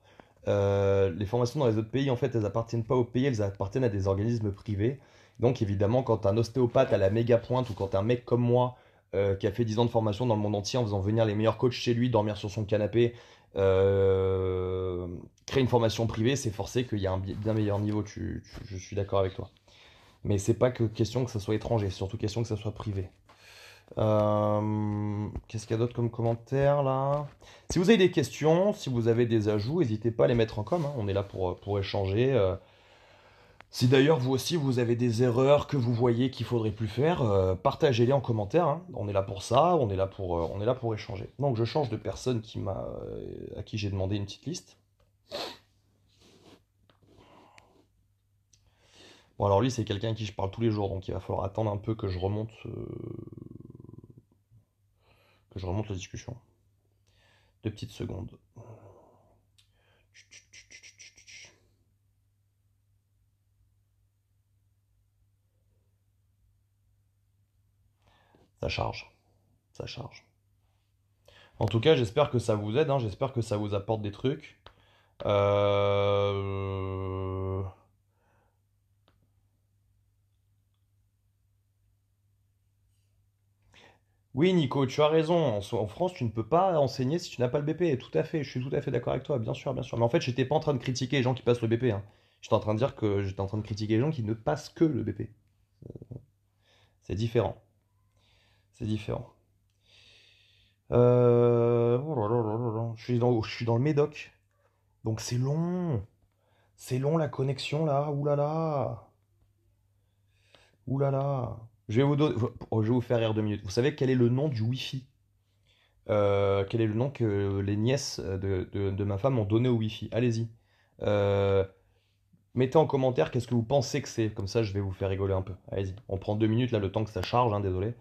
les formations dans les autres pays, en fait, elles appartiennent pas aux pays, elles appartiennent à des organismes privés. Donc, évidemment, quand un ostéopathe à la méga pointe ou quand un mec comme moi euh, qui a fait 10 ans de formation dans le monde entier en faisant venir les meilleurs coachs chez lui, dormir sur son canapé, euh, créer une formation privée, c'est forcé qu'il y a un bien meilleur niveau, je suis d'accord avec toi. Mais c'est pas que question que ça soit étranger, c'est surtout question que ça soit privé. Euh, qu'est-ce qu'il y a d'autre comme commentaire là? Si vous avez des questions, si vous avez des ajouts, n'hésitez pas à les mettre en com. Hein. On est là pour, pour échanger. Si d'ailleurs vous aussi vous avez des erreurs que vous voyez qu'il faudrait plus faire, euh, partagez-les en commentaire. Hein. On est là pour ça, on est là pour, euh, on est là pour échanger. Donc je change de personne qui m'a, euh, à qui j'ai demandé une petite liste. Bon alors lui c'est quelqu'un à qui je parle tous les jours, donc il va falloir attendre un peu que je remonte, que je remonte la discussion. Deux petites secondes. Ça charge. Ça charge. En tout cas, j'espère que ça vous aide, hein. j'espère que ça vous apporte des trucs. Euh, oui, Nico, tu as raison. En, France, tu ne peux pas enseigner si tu n'as pas le BP. Tout à fait, je suis tout à fait d'accord avec toi, bien sûr, bien sûr. Mais en fait, j'étais pas en train de critiquer les gens qui passent le BP. Hein. J'étais en train de dire que j'étais en train de critiquer les gens qui ne passent que le BP. Euh, c'est différent. C'est différent. Oh je, suis dans, le Médoc. Donc c'est long. C'est long la connexion là. Ouh là là. Je vais vous, je vais vous faire rire deux minutes. Vous savez quel est le nom du Wi-Fi? Euh, Quel est le nom que les nièces de, ma femme ont donné au Wi-Fi? Allez-y. Euh, mettez en commentaire qu'est-ce que vous pensez que c'est. Comme ça, je vais vous faire rigoler un peu. Allez-y. On prend deux minutes là, le temps que ça charge. Hein, désolé.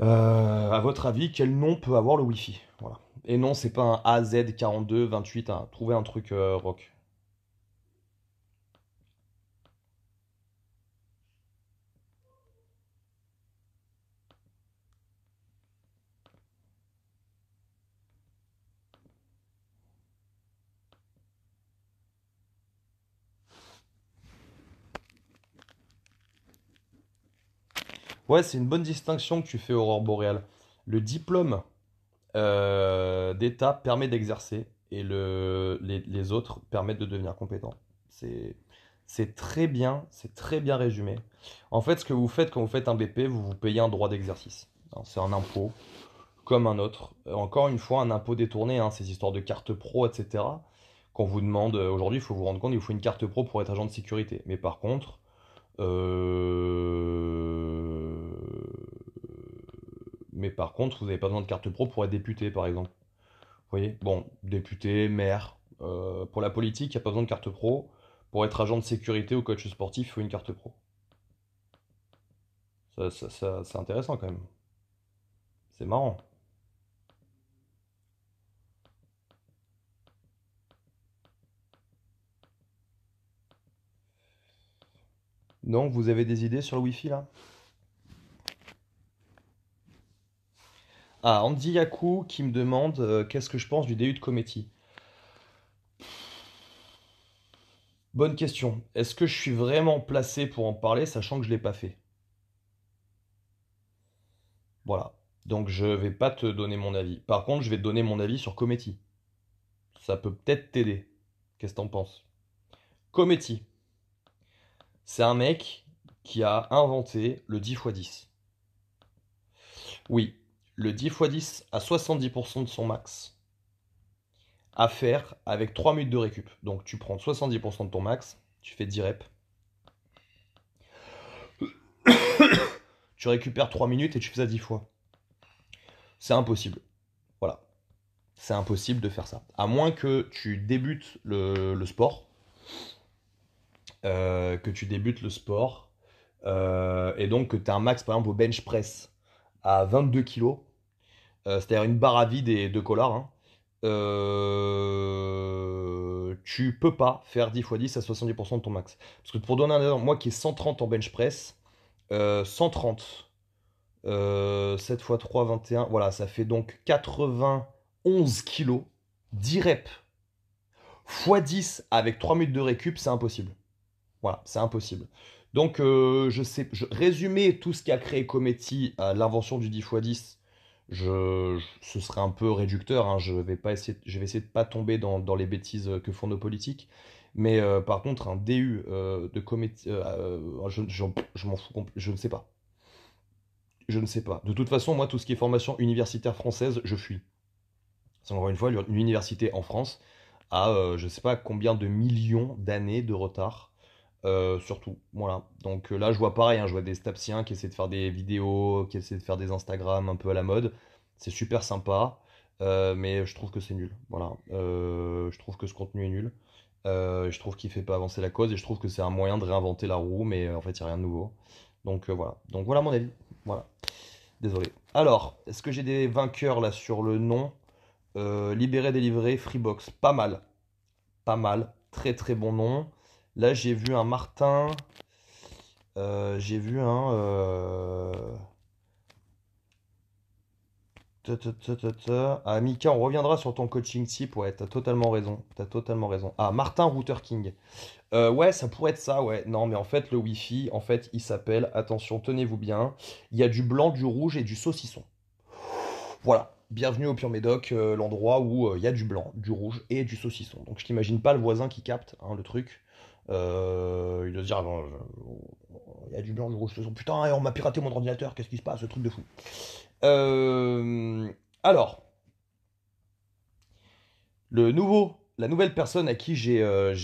Euh, à votre avis, quel nom peut avoir le Wi-Fi? Voilà. Et non, c'est pas un AZ4228. Hein. Trouvez un truc euh, rock. Ouais, c'est une bonne distinction que tu fais, Aurore Boréal. Le diplôme euh, d'État permet d'exercer et le, les, autres permettent de devenir compétents. C'est, très bien, c'est très bien résumé. En fait, ce que vous faites quand vous faites un BP, vous vous payez un droit d'exercice. C'est un impôt, comme un autre. Encore une fois, un impôt détourné, hein, ces histoires de carte pro, etc. Qu'on vous demande, aujourd'hui, il faut vous rendre compte, il vous faut une carte pro pour être agent de sécurité. Mais par contre, euh, mais par contre, vous n'avez pas besoin de carte pro pour être député, par exemple. Vous voyez? Bon, député, maire. Euh, pour la politique, il n'y a pas besoin de carte pro. Pour être agent de sécurité ou coach sportif, il faut une carte pro. Ça, ça c'est intéressant quand même. C'est marrant. Donc, vous avez des idées sur le Wi-Fi là? Ah, Andy Yaku qui me demande euh, qu'est-ce que je pense du DU de Cometti? Bonne question. Est-ce que je suis vraiment placé pour en parler, sachant que je l'ai pas fait? Voilà. Donc je vais pas te donner mon avis. Par contre, je vais te donner mon avis sur Cometti. Ça peut peut-être t'aider. Qu'est-ce que t'en penses? Cometti, c'est un mec qui a inventé le 10 x 10. Oui, le 10 x 10 à 70% de son max à faire avec 3 minutes de récup. Donc tu prends 70% de ton max, tu fais 10 reps, tu récupères 3 minutes et tu fais ça 10 fois. C'est impossible. Voilà. C'est impossible de faire ça. À moins que tu débutes le, le sport. Euh, que tu débutes le sport. euh, et donc que tu as un max, par exemple, au bench press à 22 kg. c'est-à-dire une barre à vide et deux collards. hein. Euh, tu peux pas faire 10 x 10 à 70% de ton max. Parce que pour donner un exemple, moi qui ai 130 en bench press, euh, 130, euh, 7 x 3, 21, voilà, ça fait donc 91 kg, 10 reps, x 10 avec 3 minutes de récup, c'est impossible. Voilà, c'est impossible. Donc, euh, je sais, je, résumer tout ce qui a créé Cometti à l'invention du 10 x 10, je, ce serait un peu réducteur. hein, je vais pas essayer, de pas tomber dans, les bêtises que font nos politiques. Mais euh, par contre, un DU euh, de Cometti, je, m'en fous, je ne sais pas. Je ne sais pas. De toute façon, moi, tout ce qui est formation universitaire française, je fuis. Encore une fois, l'université en France a, je ne sais pas combien de millions d'années de retard. Euh, surtout, voilà. Donc euh, là, je vois pareil, hein, je vois des Stapsiens qui essaient de faire des vidéos, qui essaient de faire des Instagram un peu à la mode. C'est super sympa, euh, mais je trouve que c'est nul. Voilà. Je trouve que ce contenu est nul. Je trouve qu'il fait pas avancer la cause et je trouve que c'est un moyen de réinventer la roue, mais en fait, il n'y a rien de nouveau. Donc voilà. Donc voilà mon avis. Voilà. Désolé. Alors, est-ce que j'ai des vainqueurs là sur le nom? Libéré, délivré, Freebox. Pas mal. Pas mal. Très très bon nom. Là, j'ai vu un Martin. euh, j'ai vu un. euh. Ah, Mika, on reviendra sur ton coaching type. Ouais, t'as totalement raison. T'as totalement raison. Ah, Martin Router King. Euh, ouais, ça pourrait être ça, ouais. Non, mais en fait, le Wi-Fi, en fait, il s'appelle, attention, tenez-vous bien, il y a du blanc, du rouge et du saucisson. Voilà. Bienvenue au Pure Médoc, euh, l'endroit où il y a du blanc, du rouge et du saucisson. Donc je t'imagine pas le voisin qui capte hein, le truc. Euh, il doit se dire, ah, non, je- il y a du blanc, du rouge. Putain, on m'a piraté mon ordinateur, qu'est-ce qui se passe, ce truc de fou. Euh, alors, le nouveau, la nouvelle personne à qui j'ai euh,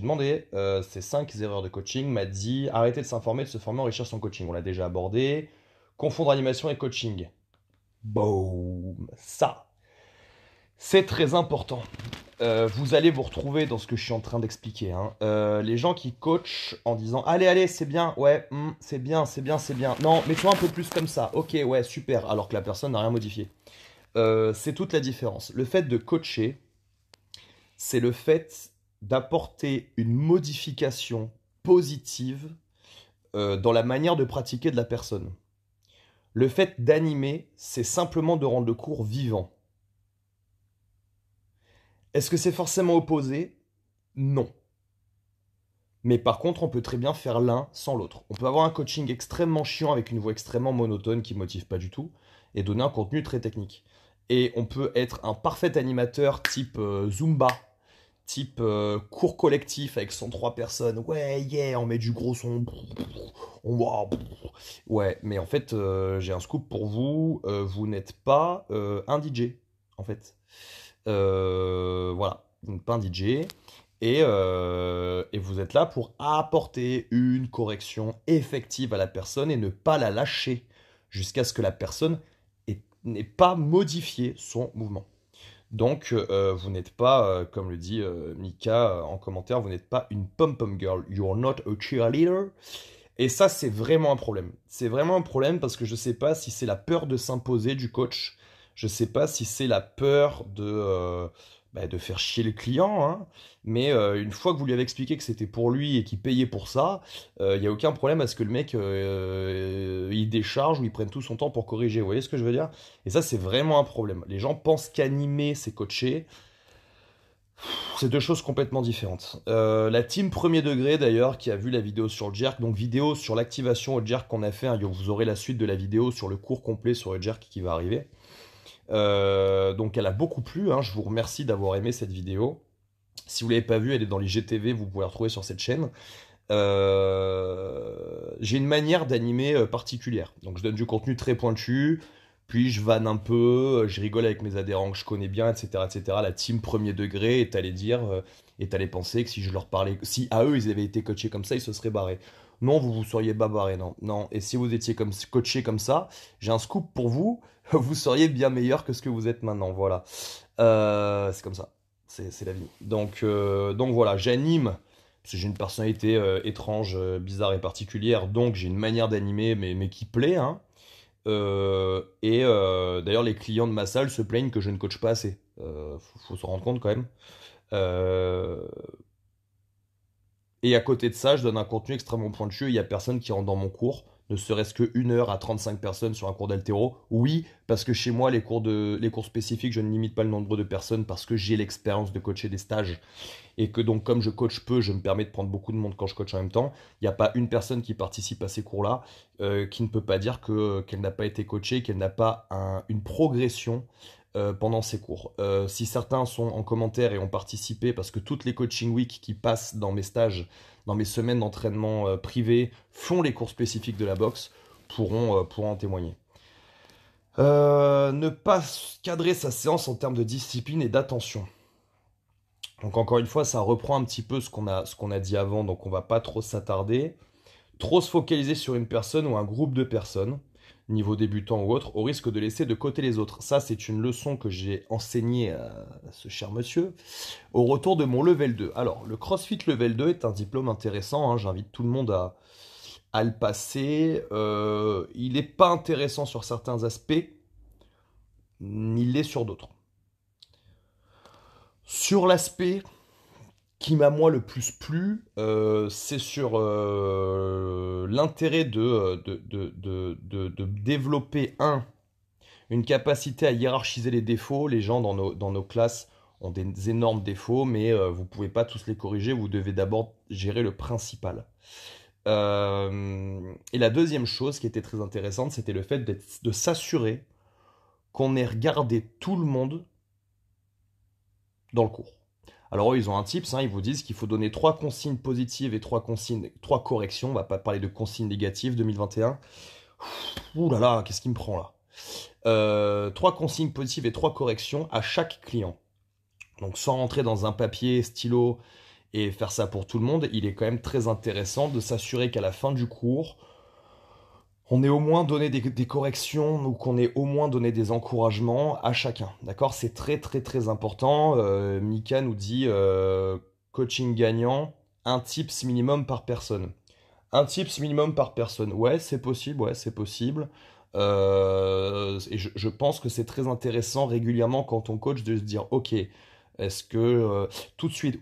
demandé ces 5 erreurs de coaching m'a dit arrêtez de s'informer, de se former, enrichir son coaching. On l'a déjà abordé. Confondre animation et coaching. Boum. Ça, c'est très important. Euh, vous allez vous retrouver dans ce que je suis en train d'expliquer. hein. Euh, les gens qui coachent en disant Allez, allez, c'est bien, ouais, hmm, c'est bien, c'est bien, c'est bien. Non, mets-toi un peu plus comme ça. Ok, ouais, super. Alors que la personne n'a rien modifié. Euh, c'est toute la différence. Le fait de coacher, c'est le fait d'apporter une modification positive dans la manière de pratiquer de la personne. Le fait d'animer, c'est simplement de rendre le cours vivant. Est-ce que c'est forcément opposé? Non. Mais par contre, on peut très bien faire l'un sans l'autre. On peut avoir un coaching extrêmement chiant avec une voix extrêmement monotone qui motive pas du tout et donner un contenu très technique. Et on peut être un parfait animateur type euh, Zumba, type euh, cours collectif avec 103 personnes. Ouais, yeah, on met du gros son. On. Ouais, mais en fait, euh, j'ai un scoop pour vous. Euh, vous n'êtes pas un DJ, en fait. Euh, voilà, n'êtes pas un DJ. Et, euh, et vous êtes là pour apporter une correction effective à la personne et ne pas la lâcher. jusqu'à ce que la personne n'ait pas modifié son mouvement. Donc, euh, vous n'êtes pas, comme le dit Mika en commentaire, vous n'êtes pas une pom-pom girl. You're not a cheerleader. Et ça, c'est vraiment un problème. C'est vraiment un problème parce que je ne sais pas si c'est la peur de s'imposer du coach. Je ne sais pas si c'est la peur de, bah, de faire chier le client. Hein. Mais euh, une fois que vous lui avez expliqué que c'était pour lui et qu'il payait pour ça, il euh, n'y a aucun problème à ce que le mec euh, il décharge ou il prenne tout son temps pour corriger. Vous voyez ce que je veux dire? Et ça, c'est vraiment un problème. Les gens pensent qu'animer, c'est coacher. C'est deux choses complètement différentes. la team premier degré d'ailleurs qui a vu la vidéo sur le jerk, donc vidéo sur l'activation au jerk qu'on a fait, hein, vous aurez la suite de la vidéo sur le cours complet sur le jerk qui va arriver. Euh, donc elle a beaucoup plu, hein. je vous remercie d'avoir aimé cette vidéo. Si vous ne l'avez pas vue, elle est dans l'IGTV, vous pouvez la retrouver sur cette chaîne. Euh, j'ai une manière d'animer euh, particulière. Donc je donne du contenu très pointu, puis je vanne un peu, je rigole avec mes adhérents que je connais bien, etc. etc. La team premier degré est allé dire, est allé penser que si je leur parlais, si à eux ils avaient été coachés comme ça, ils se seraient barrés. Non, vous vous seriez pas barré, non. Non. Et si vous étiez comme, coaché comme ça, j'ai un scoop pour vous. Vous seriez bien meilleur que ce que vous êtes maintenant. Voilà. Euh, c'est comme ça. C'est la vie. Donc, euh, donc voilà, j'anime. Parce que j'ai une personnalité euh, étrange, bizarre et particulière. Donc j'ai une manière d'animer, mais, qui plaît. Hein. et d'ailleurs, les clients de ma salle se plaignent que je ne coach pas assez. Faut, faut se rendre compte quand même. Et à côté de ça, je donne un contenu extrêmement pointu. Il n'y a personne qui rentre dans mon cours, ne serait-ce que une heure à 35 personnes sur un cours d'altéro. Oui, parce que chez moi, les cours, spécifiques, je ne limite pas le nombre de personnes parce que j'ai l'expérience de coacher des stages. Et que donc, comme je coach peu, je me permets de prendre beaucoup de monde quand je coach en même temps. Il n'y a pas une personne qui participe à ces cours-là euh, qui ne peut pas dire qu'elle n'a pas été coachée, qu'elle n'a pas une progression euh, pendant ces cours. Euh, si certains sont en commentaire et ont participé, parce que toutes les coaching week qui passent dans mes stages, dans mes semaines d'entraînement euh, privé, font les cours spécifiques de la boxe, pourront, pourront en témoigner. ne pas cadrer sa séance en termes de discipline et d'attention. Donc encore une fois, ça reprend un petit peu ce qu'on a, dit avant, donc on va pas trop s'attarder. Trop se focaliser sur une personne ou un groupe de personnes niveau débutant ou autre, au risque de laisser de côté les autres. Ça, c'est une leçon que j'ai enseignée à ce cher monsieur au retour de mon level 2. Alors, le CrossFit level 2 est un diplôme intéressant, hein. j'invite tout le monde à, à le passer. Euh, il n'est pas intéressant sur certains aspects, il l'est sur d'autres. Sur l'aspect qui m'a moi le plus plu, euh, c'est sur euh, l'intérêt de de, développer, un, une capacité à hiérarchiser les défauts. Les gens dans nos, dans nos classes ont des énormes défauts, mais euh, vous ne pouvez pas tous les corriger, vous devez d'abord gérer le principal. et la deuxième chose qui était très intéressante, c'était le fait de s'assurer qu'on ait regardé tout le monde dans le cours. Alors ils ont un tips, hein, ils vous disent qu'il faut donner trois consignes positives et trois consignes, trois corrections. On va pas parler de consignes négatives 2021. Ouh là là, qu'est-ce qui me prend là? Euh, Trois consignes positives et trois corrections à chaque client. Donc sans rentrer dans un papier, stylo et faire ça pour tout le monde, il est quand même très intéressant de s'assurer qu'à la fin du cours, on ait au moins donné des, corrections ou qu'on ait au moins donné des encouragements à chacun. D'accord? C'est très très très important. Euh, Mika nous dit euh, coaching gagnant, un tips minimum par personne. Un tips minimum par personne. Ouais, c'est possible, ouais, c'est possible. Euh, et je, pense que c'est très intéressant régulièrement quand on coach de se dire ok, est-ce que tout de suite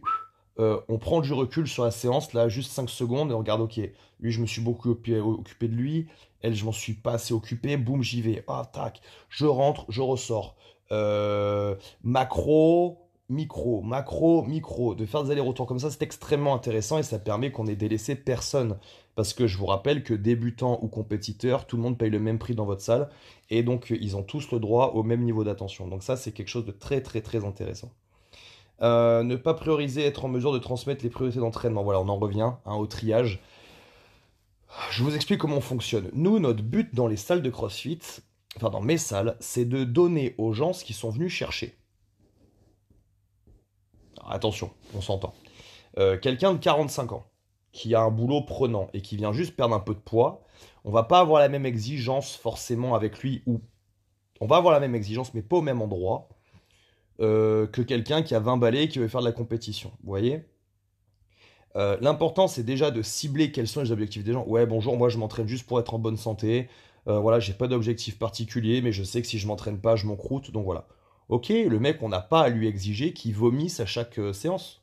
on prend du recul sur la séance, là, juste 5 secondes, et on regarde, ok, lui, je me suis beaucoup occupé de lui, elle, je m'en suis pas assez occupé. Boum, j'y vais. Ah, tac. Je rentre, je ressors. Euh, macro, micro, macro, micro. De faire des allers-retours comme ça, c'est extrêmement intéressant et ça permet qu'on ait délaissé personne. Parce que je vous rappelle que débutants ou compétiteurs, tout le monde paye le même prix dans votre salle. Et donc, ils ont tous le droit au même niveau d'attention. Donc ça, c'est quelque chose de très, très, très intéressant. Euh, ne pas prioriser, être en mesure de transmettre les priorités d'entraînement. Voilà, on en revient hein, au triage. Je vous explique comment on fonctionne. Nous, notre but dans les salles de CrossFit, enfin dans mes salles, c'est de donner aux gens ce qu'ils sont venus chercher. attention, on s'entend. Euh, quelqu'un de 45 ans qui a un boulot prenant et qui vient juste perdre un peu de poids, on va pas avoir la même exigence forcément avec lui ou on va avoir la même exigence mais pas au même endroit euh, que quelqu'un qui a 20 balais et qui veut faire de la compétition. Vous voyez? Euh, L'important c'est déjà de cibler quels sont les objectifs des gens. Ouais bonjour, moi je m'entraîne juste pour être en bonne santé. Euh, voilà, j'ai pas d'objectif particulier, mais je sais que si je m'entraîne pas, je m'encroute, donc voilà. Ok, le mec, on n'a pas à lui exiger qu'il vomisse à chaque séance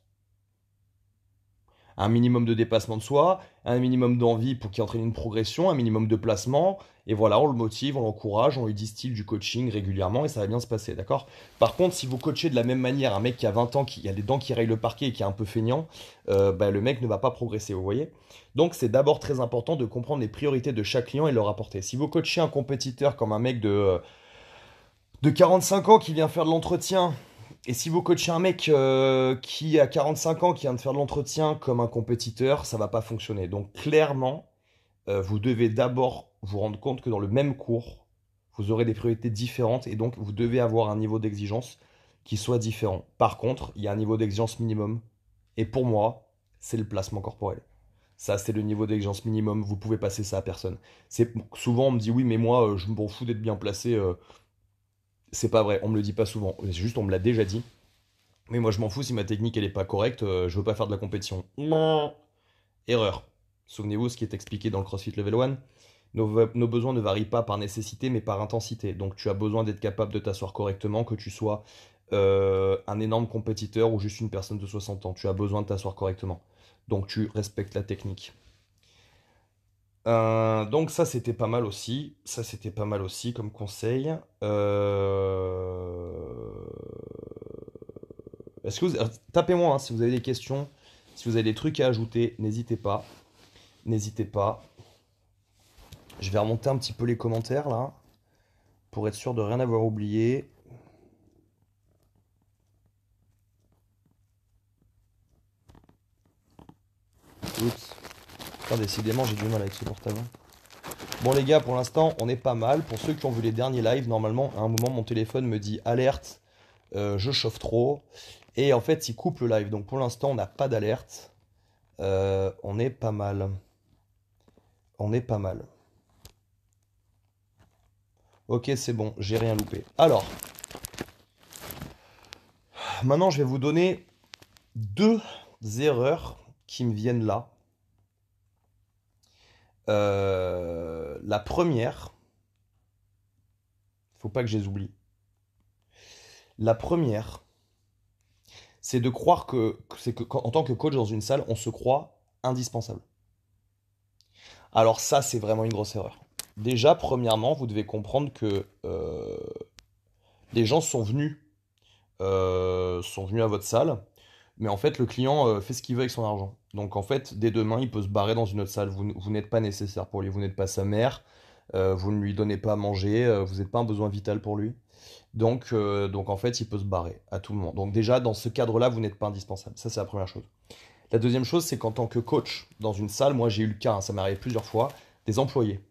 un minimum de dépassement de soi, un minimum d'envie pour qu'il entraîne une progression, un minimum de placement, et voilà, on le motive, on l'encourage, on lui distille du coaching régulièrement et ça va bien se passer, d'accord? Par contre, si vous coachez de la même manière un mec qui a 20 ans, qui a les dents qui rayent le parquet et qui est un peu feignant, euh, bah, le mec ne va pas progresser, vous voyez? Donc c'est d'abord très important de comprendre les priorités de chaque client et leur apporter. Si vous coachez un compétiteur comme un mec de, euh, de 45 ans qui vient faire de l'entretien et si vous coachez un mec euh, qui a 45 ans, qui vient de faire de l'entretien comme un compétiteur, ça va pas fonctionner. Donc clairement, euh, vous devez d'abord vous rendre compte que dans le même cours, vous aurez des priorités différentes et donc vous devez avoir un niveau d'exigence qui soit différent. Par contre, il y a un niveau d'exigence minimum. Et pour moi, c'est le placement corporel. Ça, c'est le niveau d'exigence minimum. Vous pouvez passer ça à personne. Souvent on me dit oui, mais moi, euh, je m'en fous d'être bien placé. C'est pas vrai, on me le dit pas souvent. C'est juste, on me l'a déjà dit. Mais moi, je m'en fous si ma technique elle est pas correcte. Euh, je veux pas faire de la compétition. Non. Erreur. Souvenez-vous ce qui est expliqué dans le CrossFit Level 1. Nos, besoins ne varient pas par nécessité, mais par intensité. Donc, tu as besoin d'être capable de t'asseoir correctement, que tu sois euh, un énorme compétiteur ou juste une personne de 60 ans. Tu as besoin de t'asseoir correctement. Donc, tu respectes la technique. Euh, donc ça c'était pas mal aussi, ça c'était pas mal aussi comme conseil. Euh, est-ce que vous... Tapez-moi hein, si vous avez des questions, si vous avez des trucs à ajouter, n'hésitez pas. N'hésitez pas. Je vais remonter un petit peu les commentaires là, pour être sûr de rien avoir oublié. Oups décidément, j'ai du mal avec ce portable. Bon, les gars, pour l'instant, on est pas mal. Pour ceux qui ont vu les derniers lives, normalement, à un moment, mon téléphone me dit alerte, euh, je chauffe trop. Et en fait, il coupe le live. Donc, pour l'instant, on n'a pas d'alerte. Euh, on est pas mal. On est pas mal. Ok, c'est bon, j'ai rien loupé. Alors, maintenant, je vais vous donner deux erreurs qui me viennent là. Euh, la première, faut pas que je les oublie. La première, c'est de croire que, c'est que en tant que coach dans une salle, on se croit indispensable. Alors ça, c'est vraiment une grosse erreur. Déjà, premièrement, vous devez comprendre que euh, les gens sont venus, euh, sont venus à votre salle mais en fait, le client euh, fait ce qu'il veut avec son argent. Donc en fait, dès demain, il peut se barrer dans une autre salle. Vous, n'êtes pas nécessaire pour lui, vous n'êtes pas sa mère, euh, vous ne lui donnez pas à manger, euh, vous n'êtes pas un besoin vital pour lui. Donc, donc en fait, il peut se barrer à tout moment. Donc déjà, dans ce cadre-là, vous n'êtes pas indispensable. Ça, c'est la première chose. La deuxième chose, c'est qu'en tant que coach dans une salle, moi j'ai eu le cas, hein, ça m'est arrivé plusieurs fois, des employés.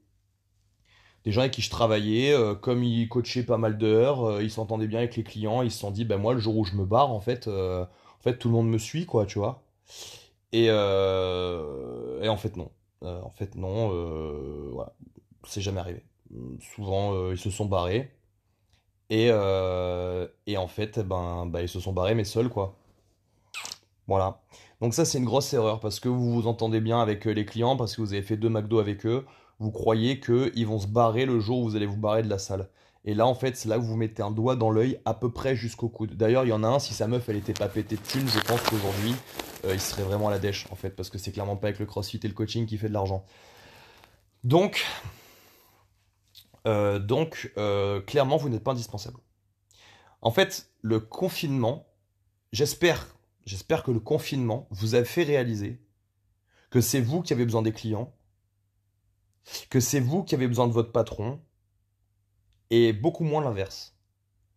Des gens avec qui je travaillais, comme ils coachaient pas mal d'heures, ils s'entendaient bien avec les clients, ils se sont dit, ben moi, le jour où je me barre, en fait, fait, tout le monde me suit, quoi, tu vois. Et, euh, en fait, non. Euh, en fait, non. Euh, voilà. C'est jamais arrivé. Souvent, ils se sont barrés. Et, et en fait, ben, ben, ils se sont barrés, mais seuls, quoi. Voilà. Donc ça, c'est une grosse erreur parce que vous vous entendez bien avec les clients, parce que vous avez fait deux McDo avec eux. Vous croyez qu'ils vont se barrer le jour où vous allez vous barrer de la salle. Et là, en fait, c'est là que vous mettez un doigt dans l'œil à peu près jusqu'au coude. D'ailleurs, il y en a un, si sa meuf, elle était pas pétée de thunes, je pense qu'aujourd'hui, euh, il serait vraiment à la dèche, en fait, parce que c'est clairement pas avec le crossfit et le coaching qui fait de l'argent. Donc, euh, euh, clairement, vous n'êtes pas indispensable. En fait, le confinement, j'espère, j'espère que le confinement vous a fait réaliser que c'est vous qui avez besoin des clients, que c'est vous qui avez besoin de votre patron, et beaucoup moins l'inverse.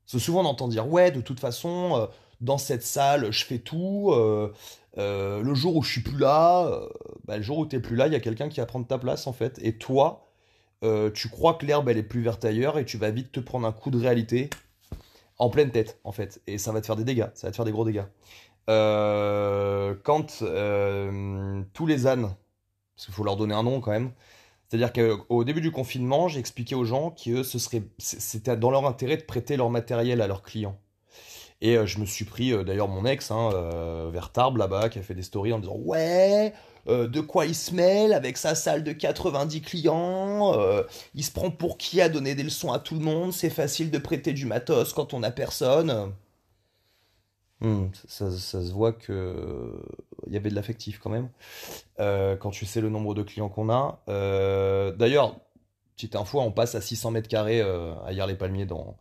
C'est souvent on entend dire ouais de toute façon euh, dans cette salle je fais tout euh, euh, le jour où je suis plus là bah, le jour où tu es plus là il y a quelqu'un qui va prendre ta place en fait. Et toi tu crois que l'herbe elle est plus verte ailleurs et tu vas vite te prendre un coup de réalité en pleine tête en fait. Et ça va te faire des dégâts. Ça va te faire des gros dégâts. Quand tous les ânes, parce qu'il faut leur donner un nom quand même, c'est-à-dire qu'au début du confinement, j'ai expliqué aux gens que ce serait, c'était dans leur intérêt de prêter leur matériel à leurs clients. Et je me suis pris, d'ailleurs, mon ex, hein, Tarbes là-bas, qui a fait des stories en disant Ouais, euh, de quoi il se mêle avec sa salle de 90 clients, euh, il se prend pour qui à donner des leçons à tout le monde, c'est facile de prêter du matos quand on n'a personne. Hmm, ça, se voit que il y avait de l'affectif quand même euh, quand tu sais le nombre de clients qu'on a. D'ailleurs, petite info, on passe à 600 mètres carrés à hier les palmiers dans,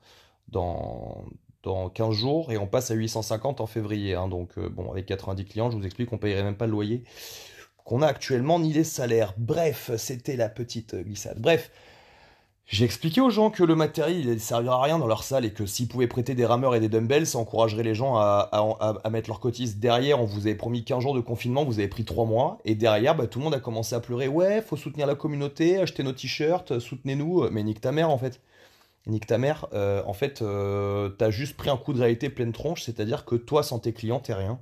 dans, dans 15 jours et on passe à 850 en février. Hein. donc bon, avec 90 clients, je vous explique qu'on payerait même pas le loyer qu'on a actuellement ni les salaires. Bref, c'était la petite glissade. Bref, j'ai expliqué aux gens que le matériel ne servira à rien dans leur salle et que s'ils pouvaient prêter des rameurs et des dumbbells, ça encouragerait les gens à, mettre leur cotise. Derrière, on vous avait promis 15 jours de confinement, vous avez pris 3 mois. Et derrière, bah, tout le monde a commencé à pleurer. Ouais, faut soutenir la communauté, acheter nos t-shirts, soutenez-nous. Mais nique ta mère en fait. Nique ta mère. Euh, en fait, euh, t'as juste pris un coup de réalité pleine tronche, c'est-à-dire que toi, sans tes clients, t'es rien.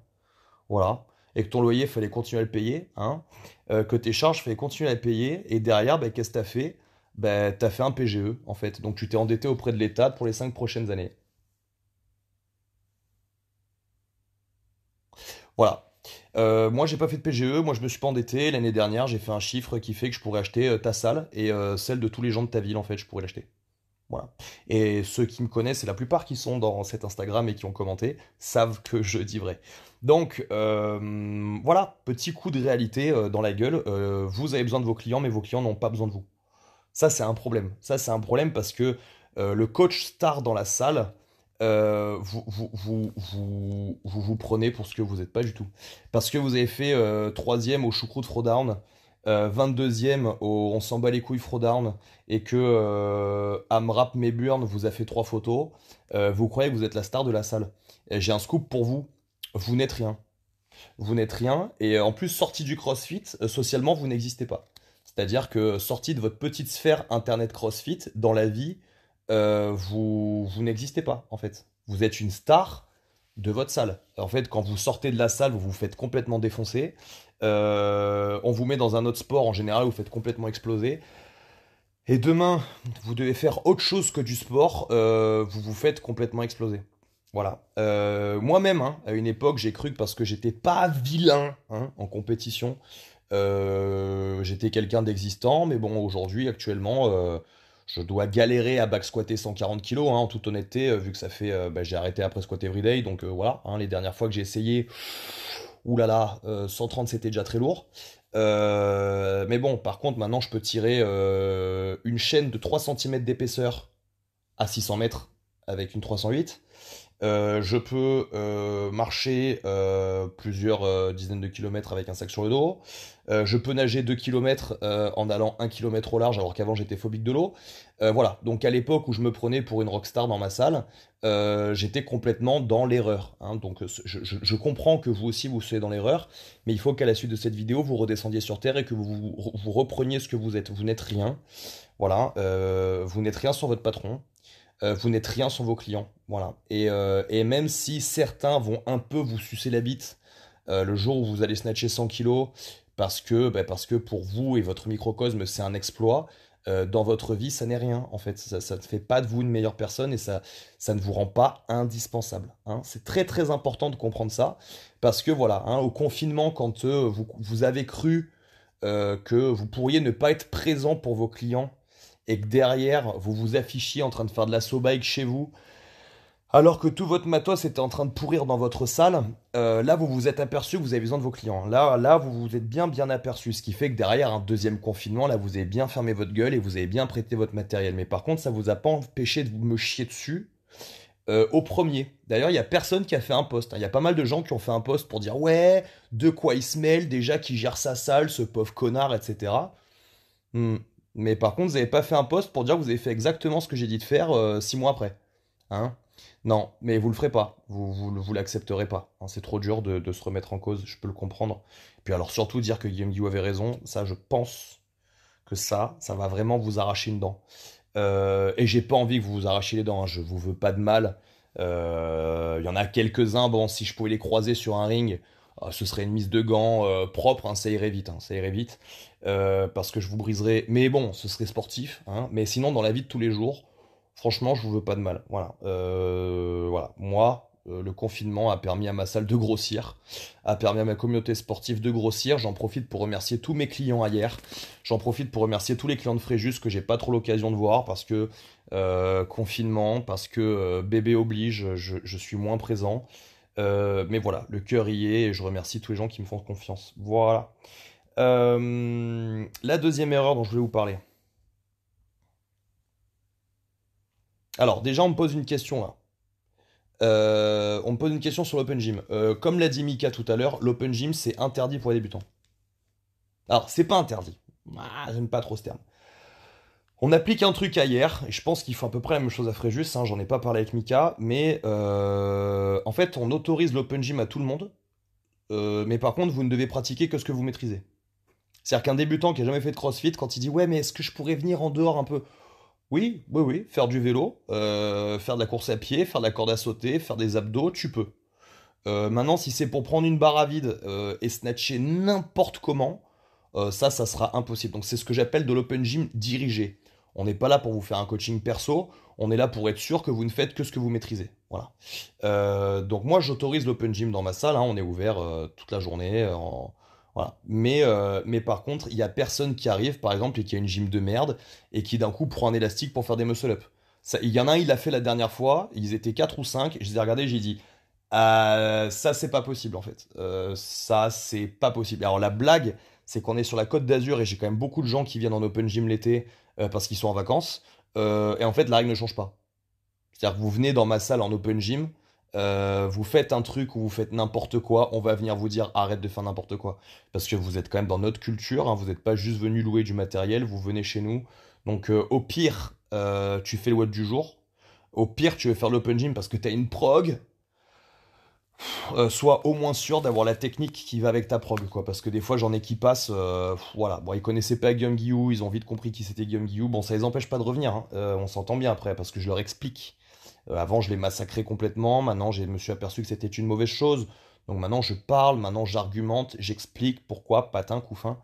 Voilà et que ton loyer, fallait continuer à le payer, hein, euh, que tes charges, fallait continuer à les payer, et derrière, bah, qu'est-ce que tu as fait? Bah, Tu as fait un PGE, en fait. Donc tu t'es endetté auprès de l'État pour les 5 prochaines années. Voilà. Euh, moi, j'ai pas fait de PGE, moi je me suis pas endetté. L'année dernière, j'ai fait un chiffre qui fait que je pourrais acheter euh, ta salle et celle de tous les gens de ta ville, en fait, je pourrais l'acheter. Voilà. Et ceux qui me connaissent, et la plupart qui sont dans cet Instagram et qui ont commenté, savent que je dis vrai. Donc euh, voilà, petit coup de réalité euh, dans la gueule. Euh, vous avez besoin de vos clients, mais vos clients n'ont pas besoin de vous. Ça, c'est un problème. Ça, c'est un problème parce que le coach star dans la salle, vous vous, vous, vous, vous, prenez pour ce que vous n'êtes pas du tout. Parce que vous avez fait troisième au choucroute throwdown, 22e au on s'en bat les couilles throwdown, et que Amrap Meburn vous a fait trois photos, vous croyez que vous êtes la star de la salle. J'ai un scoop pour vous vous n'êtes rien. Vous n'êtes rien, et en plus, sorti du CrossFit, euh, socialement, vous n'existez pas. C'est-à-dire que sorti de votre petite sphère Internet CrossFit, dans la vie, euh, vous, vous n'existez pas, en fait. Vous êtes une star de votre salle. En fait, quand vous sortez de la salle, vous vous faites complètement défoncer. Euh, on vous met dans un autre sport, en général, vous faites complètement exploser. Et demain, vous devez faire autre chose que du sport, vous vous faites complètement exploser. Voilà. Euh, moi-même, hein, à une époque, j'ai cru que parce que j'étais pas vilain hein, en compétition, euh, j'étais quelqu'un d'existant. Mais bon, aujourd'hui, actuellement, euh, je dois galérer à back squatter 140 kg, hein, en toute honnêteté, vu que ça fait. Bah, j'ai arrêté après squat everyday. Donc voilà, les dernières fois que j'ai essayé, oulala, 130 c'était déjà très lourd. mais bon, par contre, maintenant, je peux tirer une chaîne de 3 cm d'épaisseur à 600 mètres avec une 308. Euh, je peux euh, marcher euh, plusieurs dizaines de kilomètres avec un sac sur le dos. je peux nager 2 km en allant 1 km au large alors qu'avant j'étais phobique de l'eau. voilà, donc à l'époque où je me prenais pour une rockstar dans ma salle, j'étais complètement dans l'erreur. Hein. donc je, comprends que vous aussi vous soyez dans l'erreur, mais il faut qu'à la suite de cette vidéo vous redescendiez sur Terre et que vous, vous repreniez ce que vous êtes. Vous n'êtes rien. Voilà, vous n'êtes rien sur votre patron. Euh, vous n'êtes rien sans vos clients. Voilà. Euh, et, même si certains vont un peu vous sucer la bite euh, le jour où vous allez snatcher 100 kilos, parce que, bah, parce que pour vous et votre microcosme, c'est un exploit, dans votre vie, ça n'est rien. En fait, ça ne fait pas de vous une meilleure personne et ça, ça ne vous rend pas indispensable. Hein. C'est très très important de comprendre ça, parce que voilà, hein, au confinement, quand vous, vous, avez cru que vous pourriez ne pas être présent pour vos clients et que derrière vous vous affichiez en train de faire de la bike chez vous, alors que tout votre matos était en train de pourrir dans votre salle, euh, là vous vous êtes aperçu que vous avez besoin de vos clients. Là, là vous vous êtes bien bien aperçu, ce qui fait que derrière un deuxième confinement, là vous avez bien fermé votre gueule et vous avez bien prêté votre matériel. Mais par contre, ça vous a pas empêché de me chier dessus. Euh, au premier. D'ailleurs, il n'y a personne qui a fait un post. Hein. Il y a pas mal de gens qui ont fait un post pour dire ouais, de quoi il se mêle, déjà qui gère sa salle, ce pauvre connard, etc. Mais par contre, vous n'avez pas fait un post pour dire que vous avez fait exactement ce que j'ai dit de faire euh, six mois après. Hein non, mais vous le ferez pas. Vous, vous, l'accepterez pas. Hein, c'est trop dur de, se remettre en cause, je peux le comprendre. Puis alors surtout dire que Guillaume Guillaume avait raison, ça je pense que ça, ça va vraiment vous arracher une dent. Euh, et j'ai pas envie que vous vous arrachiez les dents, hein. je vous veux pas de mal. Il y en a quelques-uns, bon, si je pouvais les croiser sur un ring, ce serait une mise de gants propre, hein, ça irait vite, hein, ça irait vite, parce que je vous briserais. Mais bon, ce serait sportif, hein, mais sinon dans la vie de tous les jours, franchement, je vous veux pas de mal. Voilà. Moi, euh, le confinement a permis à ma salle de grossir, a permis à ma communauté sportive de grossir. J'en profite pour remercier tous mes clients hier. J'en profite pour remercier tous les clients de Fréjus que j'ai pas trop l'occasion de voir parce que euh, confinement, parce que euh, bébé oblige, je, suis moins présent. Mais voilà, le cœur y est et je remercie tous les gens qui me font confiance. Voilà. la deuxième erreur dont je voulais vous parler. Alors déjà on me pose une question là. Euh, on me pose une question sur l'open gym. Euh, comme l'a dit Mika tout à l'heure, l'open gym c'est interdit pour les débutants. Alors, c'est pas interdit. Ah, j'aime pas trop ce terme. On applique un truc à hier, et je pense qu'il faut à peu près la même chose à Fréjus, hein, j'en ai pas parlé avec Mika, mais euh, en fait on autorise l'open gym à tout le monde, mais par contre vous ne devez pratiquer que ce que vous maîtrisez. C'est-à-dire qu'un débutant qui a jamais fait de crossfit, quand il dit ouais mais est-ce que je pourrais venir en dehors un peu? Oui, oui, oui, faire du vélo, euh, faire de la course à pied, faire de la corde à sauter, faire des abdos, tu peux. Euh, maintenant, si c'est pour prendre une barre à vide euh, et snatcher n'importe comment, ça, ça sera impossible. Donc c'est ce que j'appelle de l'open gym dirigé. On n'est pas là pour vous faire un coaching perso, on est là pour être sûr que vous ne faites que ce que vous maîtrisez. Voilà. donc moi, j'autorise l'open gym dans ma salle, hein. on est ouvert toute la journée. En mais, euh, mais par contre, il y a personne qui arrive, par exemple, et qui a une gym de merde, et qui d'un coup prend un élastique pour faire des muscle-up. Il y en a un, il l'a fait la dernière fois, ils étaient 4 ou 5, je les ai regardés, j'ai dit, euh, ça c'est pas possible en fait. Euh, ça c'est pas possible. Alors la blague, c'est qu'on est sur la côte d'Azur et j'ai quand même beaucoup de gens qui viennent en open gym l'été parce qu'ils sont en vacances. et en fait, la règle ne change pas. C'est-à-dire que vous venez dans ma salle en open gym, euh, vous faites un truc ou vous faites n'importe quoi, on va venir vous dire arrête de faire n'importe quoi. Parce que vous êtes quand même dans notre culture, hein, vous n'êtes pas juste venu louer du matériel, vous venez chez nous. Donc euh, au pire, euh, tu fais le du jour. Au pire, tu veux faire l'open gym parce que tu as une prog. Sois au moins sûr d'avoir la technique qui va avec ta prog, quoi. Parce que des fois, j'en ai qui passent, voilà. Bon, ils connaissaient pas Guillaume ils ont vite compris qui c'était Guillaume. Bon, ça les empêche pas de revenir, hein. on s'entend bien après, parce que je leur explique euh, avant, je les massacrais complètement. Maintenant, je me suis aperçu que c'était une mauvaise chose. Donc maintenant, je parle, maintenant, j'argumente, j'explique pourquoi patin couffin.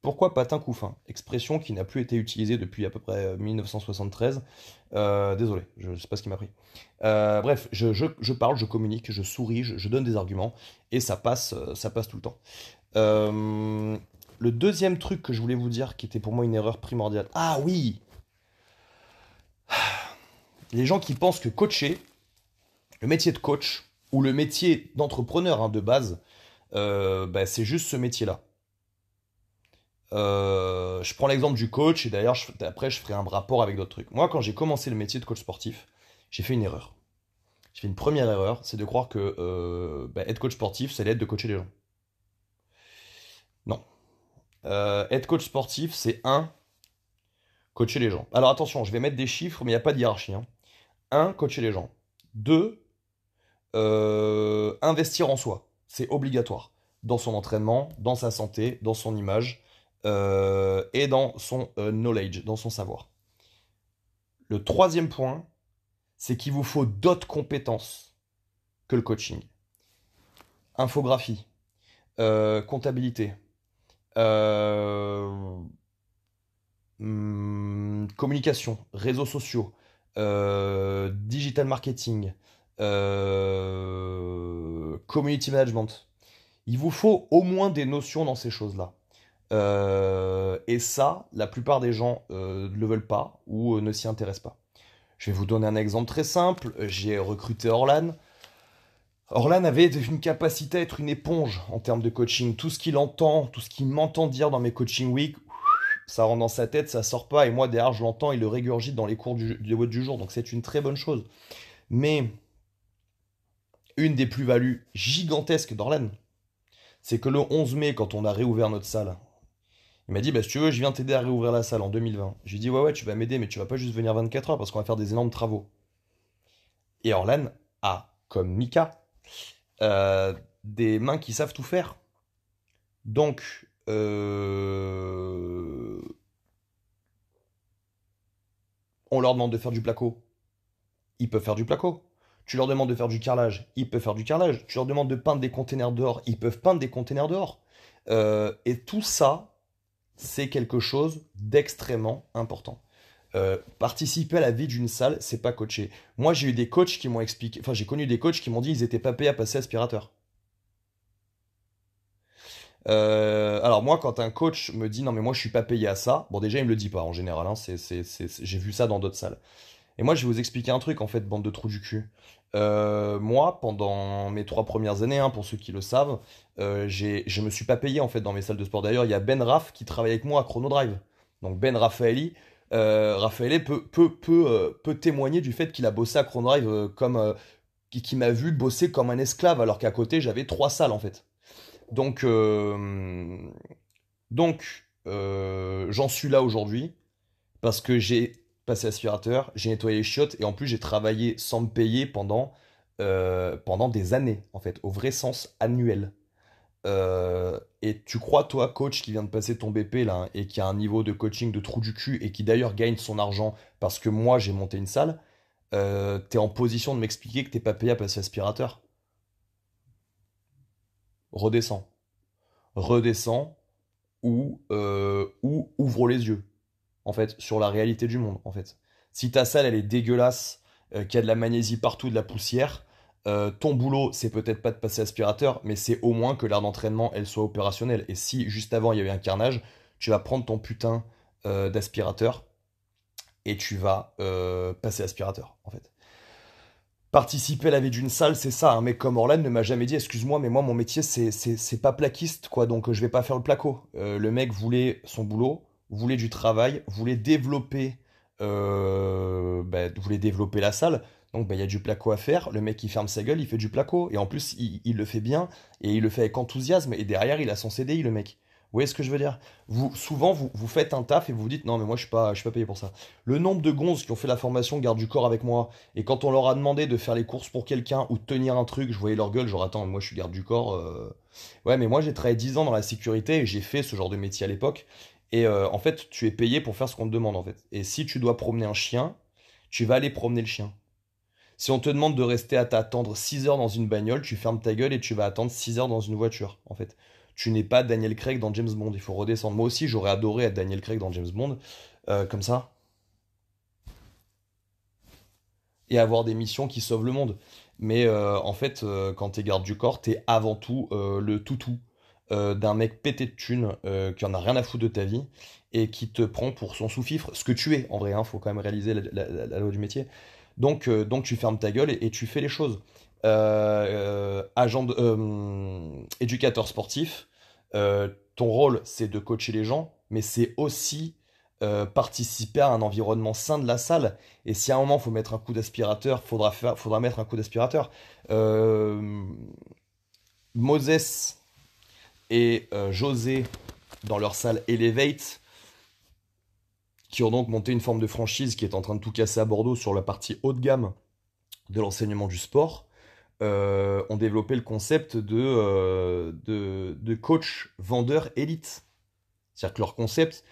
Euh, pourquoi patin couffin Expression qui n'a plus été utilisée depuis à peu près 1973. Euh, désolé, je ne sais pas ce qui m'a pris. bref, je, parle, je communique, je souris, je, donne des arguments et ça passe, ça passe tout le temps. le deuxième truc que je voulais vous dire, qui était pour moi une erreur primordiale. Ah oui les gens qui pensent que coacher, le métier de coach ou le métier d'entrepreneur hein, de base, euh, bah, c'est juste ce métier-là. Euh, je prends l'exemple du coach et d'ailleurs après je ferai un rapport avec d'autres trucs. Moi quand j'ai commencé le métier de coach sportif, j'ai fait une erreur. J'ai fait une première erreur, c'est de croire que euh, bah, être coach sportif, c'est l'aide de coacher les gens. Non. être coach sportif, c'est un, coacher les gens. Alors attention, je vais mettre des chiffres, mais il n'y a pas de hiérarchie. Hein. 1. Coacher les gens. 2. Euh, investir en soi. C'est obligatoire. Dans son entraînement, dans sa santé, dans son image euh, et dans son euh, knowledge, dans son savoir. Le troisième point, c'est qu'il vous faut d'autres compétences que le coaching. Infographie, comptabilité, hmm, communication, réseaux sociaux, euh, digital marketing, euh, community management. Il vous faut au moins des notions dans ces choses-là. Euh, et ça, la plupart des gens ne le veulent pas ou ne s'y intéressent pas. Je vais vous donner un exemple très simple. J'ai recruté Orlan. Orlan avait une capacité à être une éponge en termes de coaching. Tout ce qu'il entend, tout ce qu'il m'entend dire dans mes coaching week, ça rentre dans sa tête, ça sort pas, et moi derrière je l'entends, il le régurgite dans les cours du, du, du jour, donc c'est une très bonne chose. Mais une des plus-values gigantesques d'Orlan, c'est que le 11 mai, quand on a réouvert notre salle, il m'a dit, bah, si tu veux, je viens t'aider à réouvrir la salle en 2020. Je lui ai dit, ouais, ouais, tu vas m'aider, mais tu vas pas juste venir 24 heures parce qu'on va faire des énormes travaux. Et Orlan a, comme Mika, euh, des mains qui savent tout faire. Donc, euh, on leur demande de faire du placo. ils peuvent faire du placo. Tu leur demandes de faire du carrelage, ils peuvent faire du carrelage. Tu leur demandes de peindre des containers dehors, ils peuvent peindre des containers dehors. Euh, et tout ça, c'est quelque chose d'extrêmement important. Euh, participer à la vie d'une salle, c'est pas coacher. Moi, j'ai eu des coachs qui m'ont expliqué, enfin, j'ai connu des coachs qui m'ont dit qu'ils étaient pas payés à passer aspirateur. Euh, alors moi, quand un coach me dit non mais moi je suis pas payé à ça, bon déjà il me le dit pas en général, hein, j'ai vu ça dans d'autres salles. Et moi je vais vous expliquer un truc en fait, bande de trous du cul. Euh, moi, pendant mes trois premières années, hein, pour ceux qui le savent, euh, je me suis pas payé en fait dans mes salles de sport. D'ailleurs, il y a Ben Raff qui travaille avec moi à Chrono Drive. Donc Ben Raffaelli, euh, peut, peut, peut, euh, peut témoigner du fait qu'il a bossé à Chrono Drive euh, comme qui, qui m'a vu bosser comme un esclave alors qu'à côté j'avais trois salles en fait. Donc, donc j'en suis là aujourd'hui parce que j'ai passé aspirateur, j'ai nettoyé les chiottes et en plus j'ai travaillé sans me payer pendant, euh, pendant des années, en fait, au vrai sens annuel. Euh, et tu crois, toi, coach qui vient de passer ton BP là et qui a un niveau de coaching de trou du cul et qui d'ailleurs gagne son argent parce que moi j'ai monté une salle, euh, t'es en position de m'expliquer que t'es pas payé à passer aspirateur? Redescends. Redescends ou, ou ouvre les yeux, en fait, sur la réalité du monde, en fait. Si ta salle, elle est dégueulasse, euh, qu'il y a de la magnésie partout, de la poussière, euh, ton boulot, c'est peut-être pas de passer aspirateur, mais c'est au moins que l'aire d'entraînement, elle soit opérationnelle. Et si, juste avant, il y avait un carnage, tu vas prendre ton putain euh, d'aspirateur et tu vas passer aspirateur, en fait. Participer à la vie d'une salle, c'est ça. Un mec comme Orlan ne m'a jamais dit, excuse-moi, mais moi, mon métier, c'est, pas plaquiste, quoi, donc je vais pas faire le placo. Le mec voulait son boulot, voulait du travail, voulait développer, euh, bah, voulait développer la salle. Donc, bah, il y a du placo à faire. Le mec, il ferme sa gueule, il fait du placo. Et en plus, il, le fait bien, et il le fait avec enthousiasme. Et derrière, il a son CDI, le mec. Vous voyez ce que je veux dire? Vous, souvent, vous, vous faites un taf et vous vous dites, non, mais moi, je suis pas, je suis pas payé pour ça. Le nombre de gonzes qui ont fait la formation garde du corps avec moi, et quand on leur a demandé de faire les courses pour quelqu'un ou de tenir un truc, je voyais leur gueule, genre, attends, moi, je suis garde du corps. euh. Ouais, mais moi, j'ai travaillé 10 ans dans la sécurité et j'ai fait ce genre de métier à l'époque. Et euh, en fait, tu es payé pour faire ce qu'on te demande, en fait. Et si tu dois promener un chien, tu vas aller promener le chien. Si on te demande de rester à t'attendre 6 heures dans une bagnole, tu fermes ta gueule et tu vas attendre 6 heures dans une voiture, en fait. Tu n'es pas Daniel Craig dans James Bond, il faut redescendre. Moi aussi, j'aurais adoré être Daniel Craig dans James Bond, euh, comme ça, et avoir des missions qui sauvent le monde. Mais euh, en fait, quand t'es garde du corps, t'es avant tout le toutou euh, d'un mec pété de thunes euh, qui en a rien à foutre de ta vie et qui te prend pour son sous-fifre, ce que tu es en vrai, hein, faut quand même réaliser la, loi du métier. Donc, euh, donc tu fermes ta gueule et, tu fais les choses. Agent euh, éducateur sportif, ton rôle c'est de coacher les gens, mais c'est aussi participer à un environnement sain de la salle. Et si à un moment faut mettre un coup d'aspirateur, faudra faire, faudra mettre un coup d'aspirateur. Euh, Moses et euh, José dans leur salle Elevate, qui ont donc monté une forme de franchise qui est en train de tout casser à Bordeaux sur la partie haut de gamme de l'enseignement du sport, euh, ont développé le concept de, euh, de, de coach vendeur élite. C'est-à-dire que leur concept,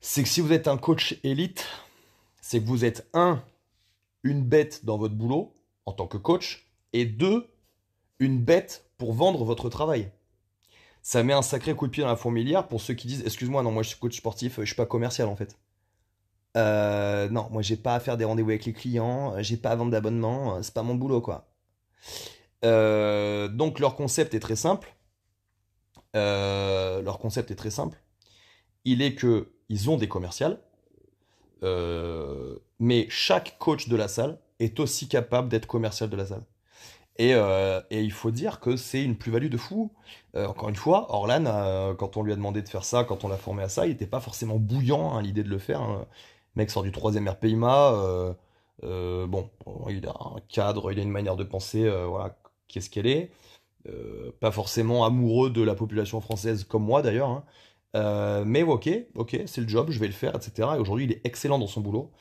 c'est que si vous êtes un coach élite, c'est que vous êtes un, une bête dans votre boulot en tant que coach, et deux, une bête pour vendre votre travail. Ça met un sacré coup de pied dans la fourmilière pour ceux qui disent, excuse-moi, non, moi je suis coach sportif, je suis pas commercial en fait. Euh, non, moi j'ai pas à faire des rendez-vous avec les clients, j'ai pas à vendre d'abonnement, c'est pas mon boulot quoi. Euh, donc leur concept est très simple. Euh, leur concept est très simple. Il est que ils ont des commerciales, mais chaque coach de la salle est aussi capable d'être commercial de la salle. Et, euh, et il faut dire que c'est une plus-value de fou. Euh, encore une fois, Orlan, euh, quand on lui a demandé de faire ça, quand on l'a formé à ça, il n'était pas forcément bouillant à l'idée de le faire. hein. Le mec sort du troisième RPIMA. bon, il a un cadre, il a une manière de penser, voilà, qu'est-ce qu'elle est. Euh, pas forcément amoureux de la population française comme moi d'ailleurs. hein. Mais ok, ok, c'est le job, je vais le faire, etc. Et aujourd'hui, il est excellent dans son boulot.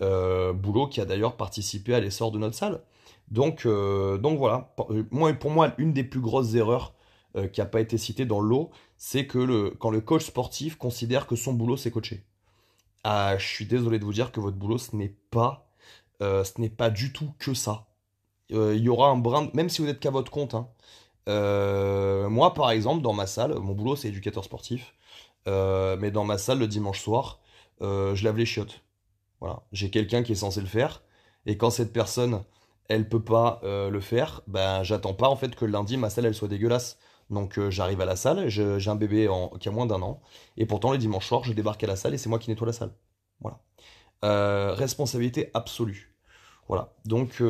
Boulot qui a d'ailleurs participé à l'essor de notre salle. Donc, euh, donc voilà, euh, moi, pour moi, une des plus grosses erreurs euh, qui n'a pas été citée dans le lot, c'est que quand le coach sportif considère que son boulot, c'est coacher. Ah, je suis désolé de vous dire que votre boulot, ce n'est pas, pas du tout que ça. Il y aura un brin, même si vous n'êtes qu'à votre compte. hein. Moi, par exemple, dans ma salle, mon boulot c'est éducateur sportif, mais dans ma salle le dimanche soir, je lave les chiottes. Voilà, j'ai quelqu'un qui est censé le faire, et quand cette personne, elle peut pas euh, le faire, ben j'attends pas en fait que lundi ma salle elle soit dégueulasse. Donc euh, j'arrive à la salle, j'ai un bébé en- qui a moins d'un an, et pourtant le dimanche soir je débarque à la salle et c'est moi qui nettoie la salle. Voilà. Euh, responsabilité absolue. Voilà. Donc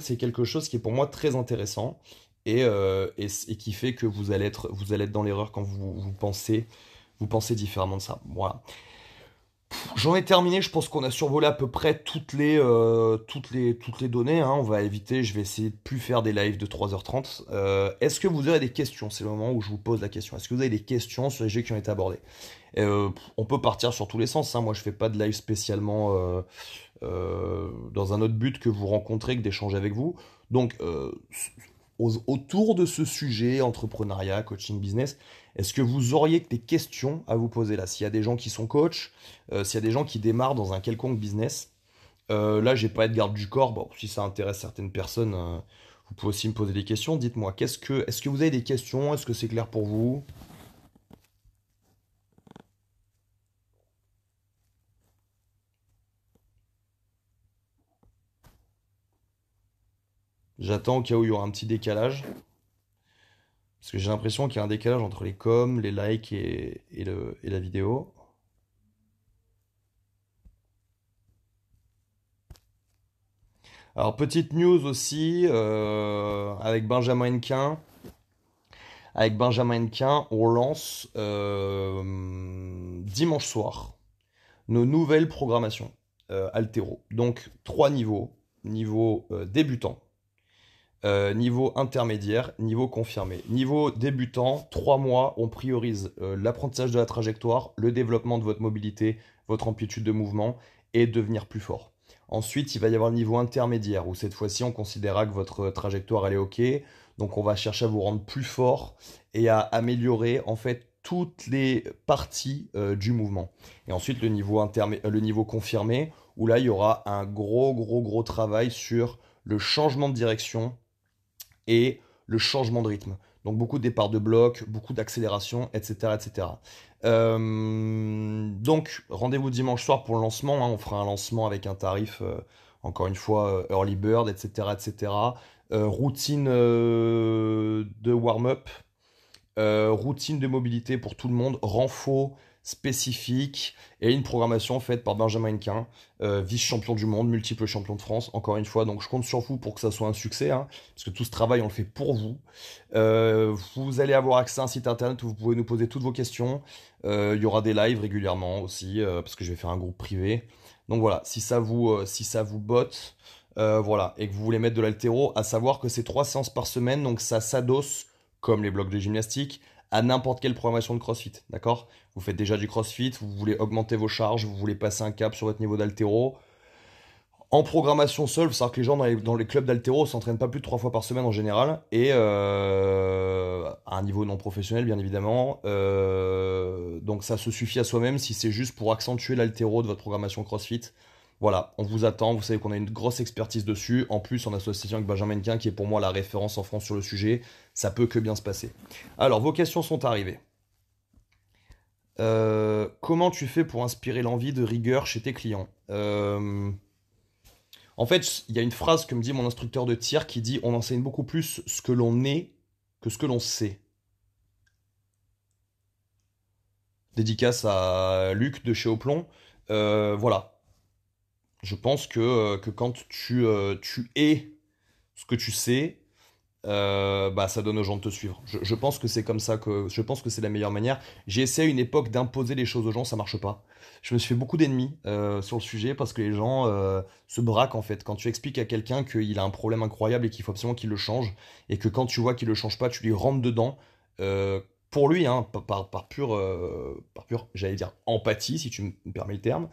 c'est quelque chose qui est pour moi très intéressant et, et, et qui fait que vous allez être vous allez être dans l'erreur quand vous, vous pensez vous pensez différemment de ça. Voilà. J'en ai terminé, je pense qu'on a survolé à peu près toutes les, euh, toutes les, toutes les données. hein. On va éviter, je vais essayer de plus faire des lives de 3h30. Euh, est-ce que vous avez des questions? C'est le moment où je vous pose la question. Est-ce que vous avez des questions sur les jeux qui ont été abordés? Euh, on peut partir sur tous les sens. hein. Moi, je fais pas de live spécialement dans un autre but que vous rencontrer, que d'échanger avec vous. Donc, au- autour de ce sujet, entrepreneuriat, coaching business, est-ce que vous auriez des questions à vous poser là? S'il y a des gens qui sont coachs, euh, s'il y a des gens qui démarrent dans un quelconque business, euh, là, j'ai pas être garde du corps. Bon, si ça intéresse certaines personnes, euh, vous pouvez aussi me poser des questions. Dites-moi, est-ce que vous avez des questions? Est-ce que c'est clair pour vous? J'attends au cas où il y aura un petit décalage. Parce que j'ai l'impression qu'il y a un décalage entre les coms, les likes et, la vidéo. Alors, petite news aussi, euh, avec Benjamin Hennequin. Avec Benjamin Hennequin, on lance euh, dimanche soir nos nouvelles programmations euh, Altero. Donc, trois niveaux. Niveau débutant, euh, niveau intermédiaire, niveau confirmé. Niveau débutant, trois mois, on priorise euh, l'apprentissage de la trajectoire, le développement de votre mobilité, votre amplitude de mouvement et devenir plus fort. Ensuite, il va y avoir le niveau intermédiaire où cette fois-ci, on considérera que votre trajectoire elle est OK. Donc, on va chercher à vous rendre plus fort et à améliorer en fait toutes les parties euh, du mouvement. Et ensuite, le niveau, le niveau confirmé où là, il y aura un gros, gros, gros travail sur le changement de direction et le changement de rythme. Donc beaucoup de départ de bloc, beaucoup d'accélération, etc. etc. Euh, donc rendez-vous dimanche soir pour le lancement. hein. On fera un lancement avec un tarif, euh, encore une fois, euh, early bird, etc. etc. Routine de warm-up, routine de mobilité pour tout le monde, renfort spécifique et une programmation faite par Benjamin Hennequin, euh, vice-champion du monde, multiple champion de France, encore une fois. Donc je compte sur vous pour que ça soit un succès, hein, parce que tout ce travail, on le fait pour vous. Euh, vous allez avoir accès à un site internet où vous pouvez nous poser toutes vos questions. Euh, il y aura des lives régulièrement aussi, euh, parce que je vais faire un groupe privé. Donc voilà, si ça vous, si ça vous botte, voilà, et que vous voulez mettre de l'altéro, à savoir que c'est trois séances par semaine, donc ça s'adosse, comme les blocs de gymnastique, à n'importe quelle programmation de CrossFit, d'accord? Vous faites déjà du CrossFit, vous voulez augmenter vos charges, vous voulez passer un cap sur votre niveau d'altéro. En programmation seule, savoir que les gens dans les, dans les clubs d'altéro s'entraînent pas plus de trois fois par semaine en général, et euh, à un niveau non professionnel bien évidemment. Euh, donc ça se suffit à soi-même si c'est juste pour accentuer l'altéro de votre programmation CrossFit. Voilà, on vous attend, vous savez qu'on a une grosse expertise dessus. En plus, en association avec Benjamin Quin, qui est pour moi la référence en France sur le sujet, ça peut que bien se passer. Alors, vos questions sont arrivées. Euh, comment tu fais pour inspirer l'envie de rigueur chez tes clients? Euh, en fait, il y a une phrase que me dit mon instructeur de tir qui dit on enseigne beaucoup plus ce que l'on est que ce que l'on sait. Dédicace à Luc de chez Oplon. Euh, voilà. Je pense que, euh, quand tu, euh, tu es ce que tu sais, euh, bah, ça donne aux gens de te suivre. Je, pense que c'est comme ça que je pense que c'est la meilleure manière. J'ai essayé à une époque d'imposer les choses aux gens, ça marche pas. Je me suis fait beaucoup d'ennemis sur le sujet parce que les gens se braquent en fait. Quand tu expliques à quelqu'un qu'il a un problème incroyable et qu'il faut absolument qu'il le change, et que quand tu vois qu'il le change pas, tu lui rentres dedans. Pour lui, hein, euh, par pure, j'allais dire empathie, si tu me permets le terme,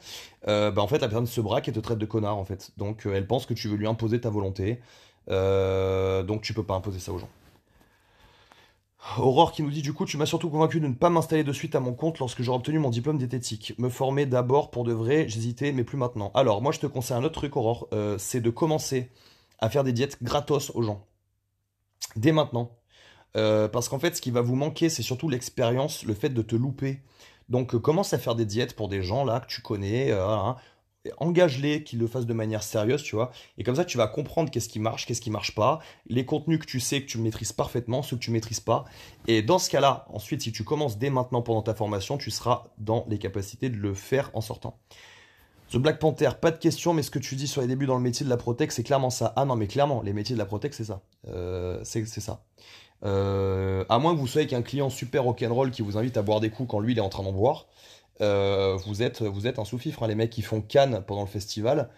euh, bah en fait la personne se braque et te traite de connard en fait. Donc euh, elle pense que tu veux lui imposer ta volonté. Donc tu peux pas imposer ça aux gens. Aurore qui nous dit du coup, tu m'as surtout convaincu de ne pas m'installer de suite à mon compte lorsque j'aurai obtenu mon diplôme diététique. Me former d'abord pour de vrai, j'hésitais, mais plus maintenant. Alors, moi je te conseille un autre truc, Aurore, c'est de commencer à faire des diètes gratos aux gens. Dès maintenant. Euh, parce qu'en fait, ce qui va vous manquer, c'est surtout l'expérience, le fait de te louper. Donc, euh, commence à faire des diètes pour des gens là que tu connais. Hein engage-les, qu'ils le fassent de manière sérieuse, tu vois. Et comme ça, tu vas comprendre qu'est-ce qui marche, qu'est-ce qui marche pas, les contenus que tu sais que tu maîtrises parfaitement, ceux que tu maîtrises pas. Et dans ce cas-là, ensuite, si tu commences dès maintenant pendant ta formation, tu seras dans les capacités de le faire en sortant. The Black Panther, pas de question, mais ce que tu dis sur les débuts dans le métier de la Protec, c'est clairement ça. Ah non, mais clairement, les métiers de la Protec, c'est ça. Euh, c'est ça. Euh, à moins que vous soyez qu'un client super rock'n'roll qui vous invite à boire des coups quand lui il est en train d'en boire. Euh, vous, êtes, vous êtes un sous-fifre. Hein. Les mecs qui font Cannes pendant le festival,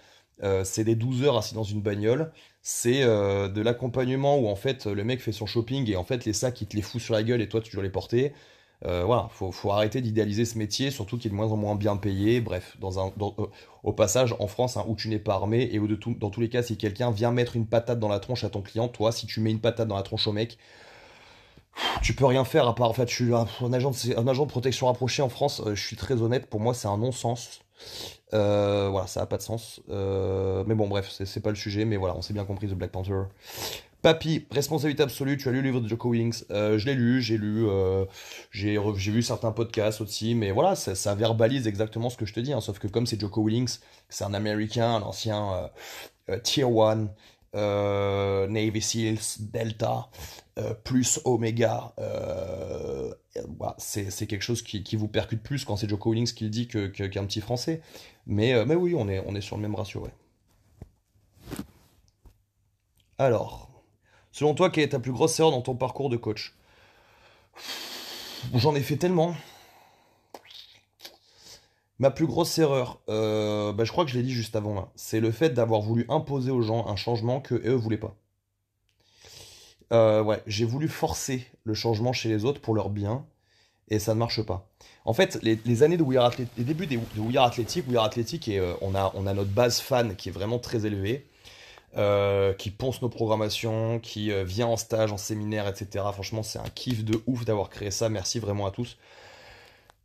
euh, c'est des 12 heures assis dans une bagnole. C'est de l'accompagnement où en fait le mec fait son shopping et en fait les sacs il te les fout sur la gueule et toi tu dois les porter. voilà, faut, faut arrêter d'idéaliser ce métier, surtout qu'il est de moins en moins bien payé. Bref, dans un, au passage, en France, hein, où tu n'es pas armé, et où dans tous les cas, si quelqu'un vient mettre une patate dans la tronche à ton client, toi, si tu mets une patate dans la tronche au mec, tu peux rien faire à part. En fait, je suis un, agent, de, un agent de protection rapproché en France. Euh, je suis très honnête, pour moi, c'est un non-sens. Euh, voilà, ça a pas de sens. Euh, mais bon, bref, c'est pas le sujet. Mais voilà, on s'est bien compris The Black Panther. Papy, responsabilité absolue, tu as lu le livre de Joko Wings. je l'ai lu, j'ai lu, j'ai vu certains podcasts aussi, mais voilà, ça, verbalise exactement ce que je te dis. Hein, sauf que comme c'est Joko Wings, c'est un américain, un ancien Tier 1, Navy Seals, Delta, euh, plus Omega, euh, c'est quelque chose qui, vous percute plus quand c'est Joko Willings qui le dit qu'un petit français. Mais, euh, oui, on est, sur le même ratio. Alors, selon toi, quelle est ta plus grosse erreur dans ton parcours de coach? J'en ai fait tellement. Ma plus grosse erreur, bah, je crois que je l'ai dit juste avant là, c'est le fait d'avoir voulu imposer aux gens un changement que eux voulaient pas. Euh, ouais, j'ai voulu forcer le changement chez les autres pour leur bien, et ça ne marche pas. En fait, les, années de We Are les débuts de We Are Athletic, We Athletic, et euh, on, a, on notre base fan qui est vraiment très élevée, euh, qui ponce nos programmations, qui vient en stage, en séminaire, etc. Franchement, c'est un kiff de ouf d'avoir créé ça. Merci vraiment à tous.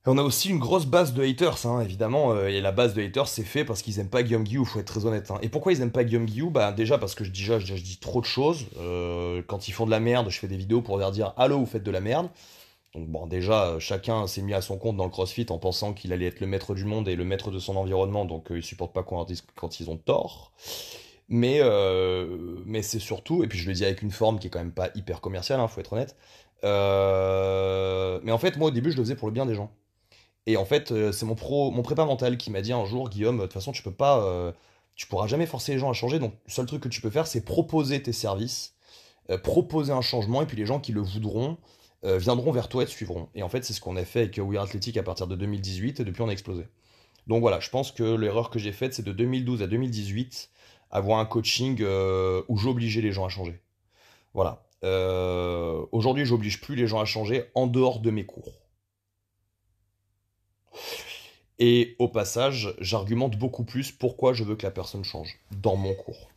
On a aussi une grosse base de haters, hein, évidemment, euh, et la base de haters c'est fait parce qu'ils aiment pas Guillaume Guillou, faut être très honnête. Hein. Et pourquoi ils aiment pas Guillaume Guillou? Bah déjà parce que je, déjà, je, dis trop de choses. Euh, quand ils font de la merde, je fais des vidéos pour leur dire Allô, vous faites de la merde. Donc bon, déjà, chacun s'est mis à son compte dans le crossfit en pensant qu'il allait être le maître du monde et le maître de son environnement, donc euh, ils supportent pas qu'on leur dise quand ils ont tort. Mais, mais c'est surtout, et puis je le dis avec une forme qui est quand même pas hyper commerciale, hein, faut être honnête. mais en fait, moi au début, je le faisais pour le bien des gens. Et en fait, euh, c'est mon pro, mon prépa mental qui m'a dit un jour, Guillaume, de toute façon, tu peux pas, euh, tu pourras jamais forcer les gens à changer. Donc, le seul truc que tu peux faire, c'est proposer tes services, euh, proposer un changement, et puis les gens qui le voudront viendront vers toi et te suivront. Et en fait, c'est ce qu'on a fait avec We Are Athletic à partir de 2018, et depuis, on a explosé. Donc voilà, je pense que l'erreur que j'ai faite, c'est de 2012 à 2018, avoir un coaching où j'obligeais les gens à changer. Voilà. Aujourd'hui, j'oblige plus les gens à changer en dehors de mes cours. Et au passage, j'argumente beaucoup plus pourquoi je veux que la personne change dans mon cours.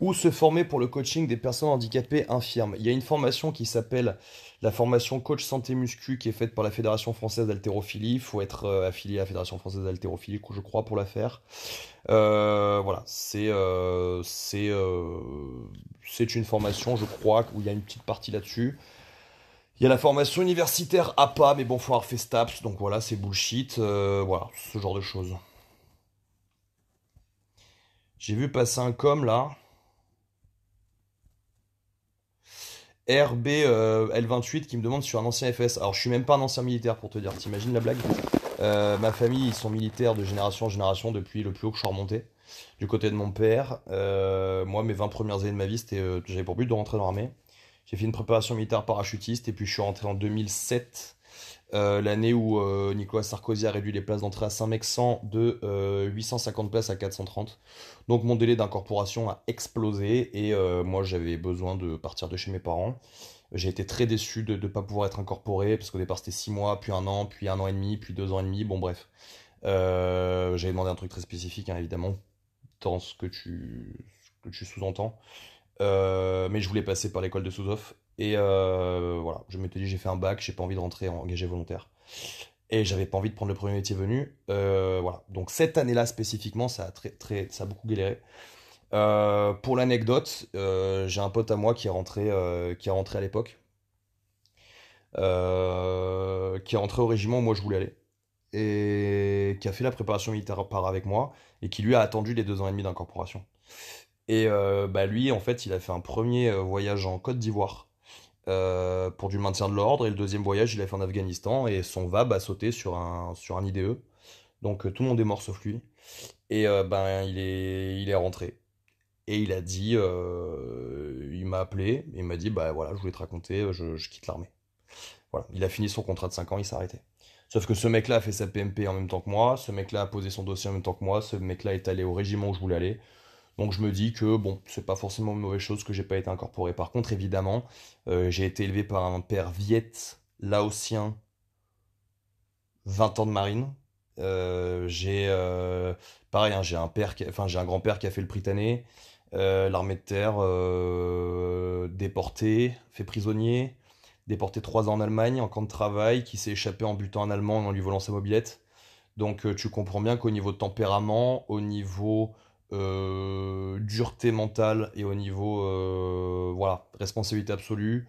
Ou se former pour le coaching des personnes handicapées infirmes? Il y a une formation qui s'appelle la formation coach santé muscu qui est faite par la Fédération française d'haltérophilie. Il faut être euh, affilié à la Fédération française d'haltérophilie, je crois, pour la faire. Euh, voilà, c'est euh, c'est une formation, je crois, où il y a une petite partie là-dessus. Il y a la formation universitaire APA, mais bon, faut avoir fait STAPS, donc voilà, c'est bullshit. voilà, ce genre de choses. J'ai vu passer un com là. RB euh, L28 qui me demande suis un ancien FS. Alors je suis même pas un ancien militaire pour te dire, t'imagines la blague? Euh, Ma famille, ils sont militaires de génération en génération depuis le plus haut que je suis remonté. Du côté de mon père, euh, moi mes 20 premières années de ma vie, j'avais pour but de rentrer dans l'armée. J'ai fait une préparation militaire parachutiste et puis je suis rentré en 2007 euh, l'année où euh, Nicolas Sarkozy a réduit les places d'entrée à Saint-Mexan de 850 euh, places à 430. Donc mon délai d'incorporation a explosé et moi j'avais besoin de partir de chez mes parents. J'ai été très déçu de ne pas pouvoir être incorporé parce qu'au départ c'était 6 mois, puis un an, puis un an et demi, puis deux ans et demi. Bon bref, j'avais demandé un truc très spécifique hein, évidemment dans ce que tu sous-entends. Mais je voulais passer par l'école de sous-off. Et euh, voilà, je m'étais dit, j'ai fait un bac, j'ai pas envie de rentrer en engagé volontaire. Et j'avais pas envie de prendre le premier métier venu. Euh, voilà. Donc cette année-là spécifiquement, ça a, très, très, ça a beaucoup galéré. pour l'anecdote, j'ai un pote à moi qui est rentré, qui est rentré à l'époque. qui est rentré au régiment où moi je voulais aller. Et qui a fait la préparation militaire par avec moi. Et qui lui a attendu les deux ans et demi d'incorporation. Et bah lui, en fait, il a fait un premier voyage en Côte d'Ivoire euh, pour du maintien de l'ordre. Et le deuxième voyage, il a fait en Afghanistan et son VAB a sauté sur un, sur un IDE. Donc euh, tout le monde est mort sauf lui. Et euh, ben il est, il est rentré. Et il a dit, il m'a appelé, et il m'a dit, bah voilà, je voulais te raconter, je, je quitte l'armée. Voilà, il a fini son contrat de 5 ans, il s'est arrêté. Sauf que ce mec-là a fait sa PMP en même temps que moi, ce mec-là a posé son dossier en même temps que moi, ce mec-là est allé au régiment où je voulais aller. Donc je me dis que bon, c'est pas forcément une mauvaise chose que j'ai pas été incorporé. Par contre, évidemment, euh, j'ai été élevé par un père viet, laotien, 20 ans de marine. Euh, j'ai euh, pareil, hein, j'ai un père, enfin j'ai un grand-père qui a fait le Britannique, l'armée de terre, déporté, fait prisonnier, déporté trois ans en Allemagne en camp de travail, qui s'est échappé en butant un Allemand en lui volant sa mobilette. Donc tu comprends bien qu'au niveau de tempérament, au niveau euh, dureté mentale et au niveau euh, voilà responsabilité absolue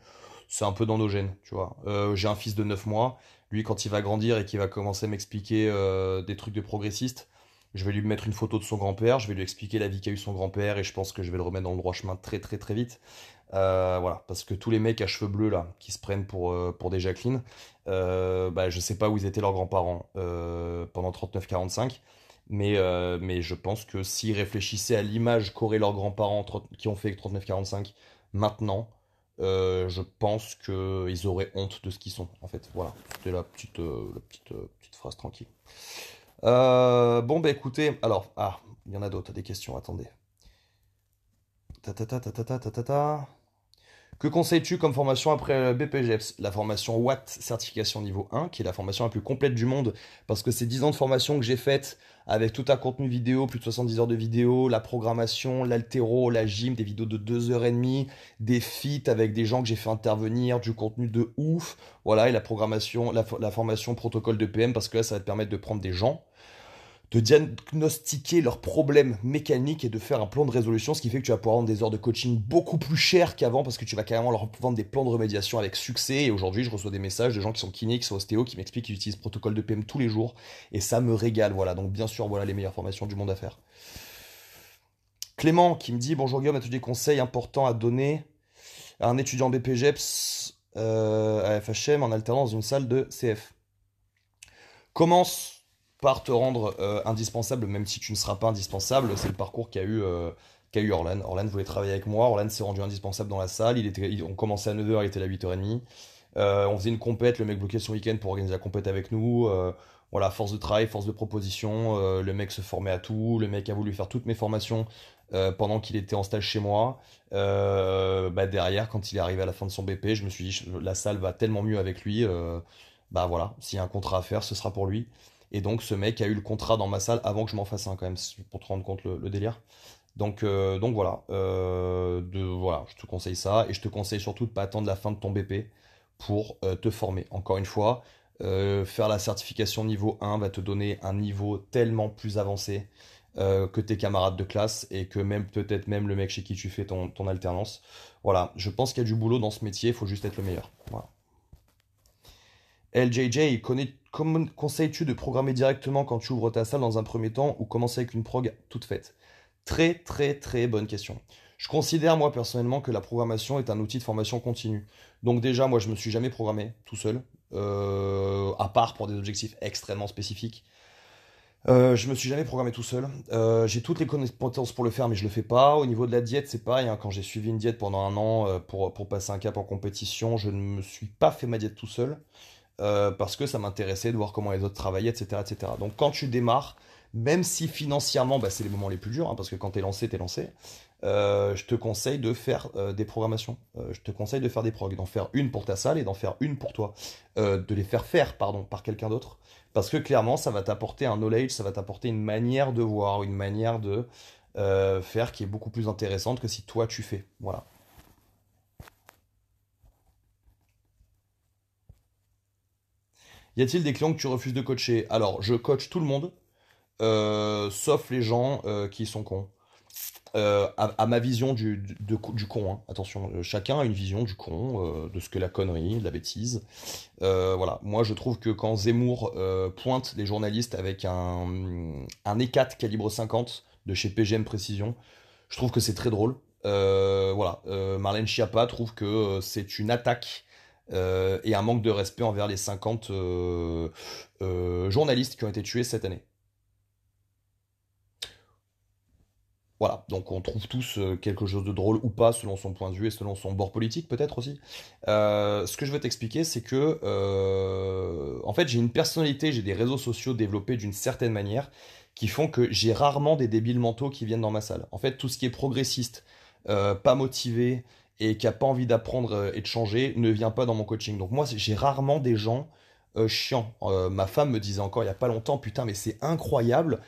c'est un peu gènes tu vois. Euh, j'ai un fils de 9 mois. Lui quand il va grandir et qu'il va commencer à m'expliquer des trucs de progressiste je vais lui mettre une photo de son grand-père je vais lui expliquer la vie qu'a eu son grand-père et je pense que je vais le remettre dans le droit chemin très très très vite. Voilà. Parce que tous les mecs à cheveux bleus là qui se prennent pour, pour des Jacqueline bah, je sais pas où ils étaient leurs grands-parents pendant 39-45 mais, euh, mais je pense que s'ils réfléchissaient à l'image qu'auraient leurs grands-parents qui ont fait 39-45 maintenant, euh, je pense qu'ils auraient honte de ce qu'ils sont, en fait. Voilà, c'était la petite, euh, la petite, petite phrase tranquille. bon, bah écoutez, alors, ah, il y en a d'autres, des questions, attendez. Ta ta ta ta ta ta ta ta. Que conseilles-tu comme formation après BPGEPS La formation Watt certification niveau 1, qui est la formation la plus complète du monde, parce que c'est 10 ans de formation que j'ai faite avec tout un contenu vidéo, plus de 70 heures de vidéo, la programmation, l'altéro, la gym, des vidéos de 2h30, des feats avec des gens que j'ai fait intervenir, du contenu de ouf, voilà, et la programmation, la, la formation protocole de PM, parce que là, ça va te permettre de prendre des gens de diagnostiquer leurs problèmes mécaniques et de faire un plan de résolution, ce qui fait que tu vas pouvoir vendre des heures de coaching beaucoup plus chères qu'avant parce que tu vas carrément leur vendre des plans de remédiation avec succès. Et aujourd'hui, je reçois des messages de gens qui sont kinés, qui sont ostéo, qui m'expliquent qu'ils utilisent protocole de PM tous les jours et ça me régale. Voilà, donc bien sûr, voilà les meilleures formations du monde à faire. Clément qui me dit Bonjour Guillaume, as-tu des conseils importants à donner à un étudiant BPGEPS euh, à FHM en alternance dans une salle de CF Commence par te rendre euh, indispensable, même si tu ne seras pas indispensable. C'est le parcours qu'a eu, euh, qu'a eu Orlan. Orlan voulait travailler avec moi. Orlan s'est rendu indispensable dans la salle. Il était, on commençait à 9h, il était à 8h30. Euh, on faisait une compète, le mec bloquait son week-end pour organiser la compète avec nous. voilà, force de travail, force de proposition. le mec se formait à tout. Le mec a voulu faire toutes mes formations pendant qu'il était en stage chez moi. bah derrière, quand il est arrivé à la fin de son BP, je me suis dit, la salle va tellement mieux avec lui. bah voilà, s'il y a un contrat à faire, ce sera pour lui. Et donc ce mec a eu le contrat dans ma salle avant que je m'en fasse un quand même, pour te rendre compte le, délire. Donc, euh, donc voilà, euh, voilà, je te conseille ça et je te conseille surtout de pas attendre la fin de ton BP pour euh, te former. Encore une fois, faire la certification niveau 1 va te donner un niveau tellement plus avancé que tes camarades de classe et que même peut-être même le mec chez qui tu fais ton, alternance. Voilà, je pense qu'il y a du boulot dans ce métier, il faut juste être le meilleur. Voilà. LJJ, comment conseilles-tu de programmer directement quand tu ouvres ta salle dans un premier temps ou commencer avec une prog toute faite? Très très très bonne question. Je considère moi personnellement que la programmation est un outil de formation continue. Donc déjà moi je me suis jamais programmé tout seul, euh, à part pour des objectifs extrêmement spécifiques. Euh, je me suis jamais programmé tout seul. Euh, j'ai toutes les compétences pour le faire, mais je le fais pas. Au niveau de la diète, c'est pareil. Hein. Quand j'ai suivi une diète pendant un an pour, pour passer un cap en compétition, je ne me suis pas fait ma diète tout seul. Euh, parce que ça m'intéressait de voir comment les autres travaillaient, etc. etc. Donc quand tu démarres, même si financièrement, bah, c'est les moments les plus durs, hein, parce que quand tu es lancé, tu es lancé, euh, je te conseille de faire euh, des programmations. je te conseille de faire des prog, d'en faire une pour ta salle et d'en faire une pour toi. de les faire faire, par quelqu'un d'autre. Parce que clairement, ça va t'apporter un knowledge, ça va t'apporter une manière de voir, une manière de, faire qui est beaucoup plus intéressante que si toi tu fais. Voilà. Y a-t-il des clients que tu refuses de coacher? Alors, je coach tout le monde, euh, sauf les gens euh, qui sont cons. Euh, à, ma vision du, con, hein. attention, chacun a une vision du con, de ce que la connerie, la bêtise. voilà, moi je trouve que quand Zemmour pointe les journalistes avec un, un E4 calibre 50 de chez PGM Précision, je trouve que c'est très drôle. voilà, Marlène Schiappa trouve que c'est une attaque euh, et un manque de respect envers les 50 euh, euh, journalistes qui ont été tués cette année. Voilà, donc on trouve tous quelque chose de drôle ou pas selon son point de vue et selon son bord politique peut-être aussi. ce que je veux t'expliquer, c'est que en fait j'ai une personnalité, j'ai des réseaux sociaux développés d'une certaine manière qui font que j'ai rarement des débiles mentaux qui viennent dans ma salle. En fait, tout ce qui est progressiste, pas motivé, et qui a pas envie d'apprendre euh, et de changer ne vient pas dans mon coaching. Donc moi, j'ai rarement des gens euh, chiants. Euh, ma femme me disait encore il y a pas longtemps, putain, mais c'est incroyable.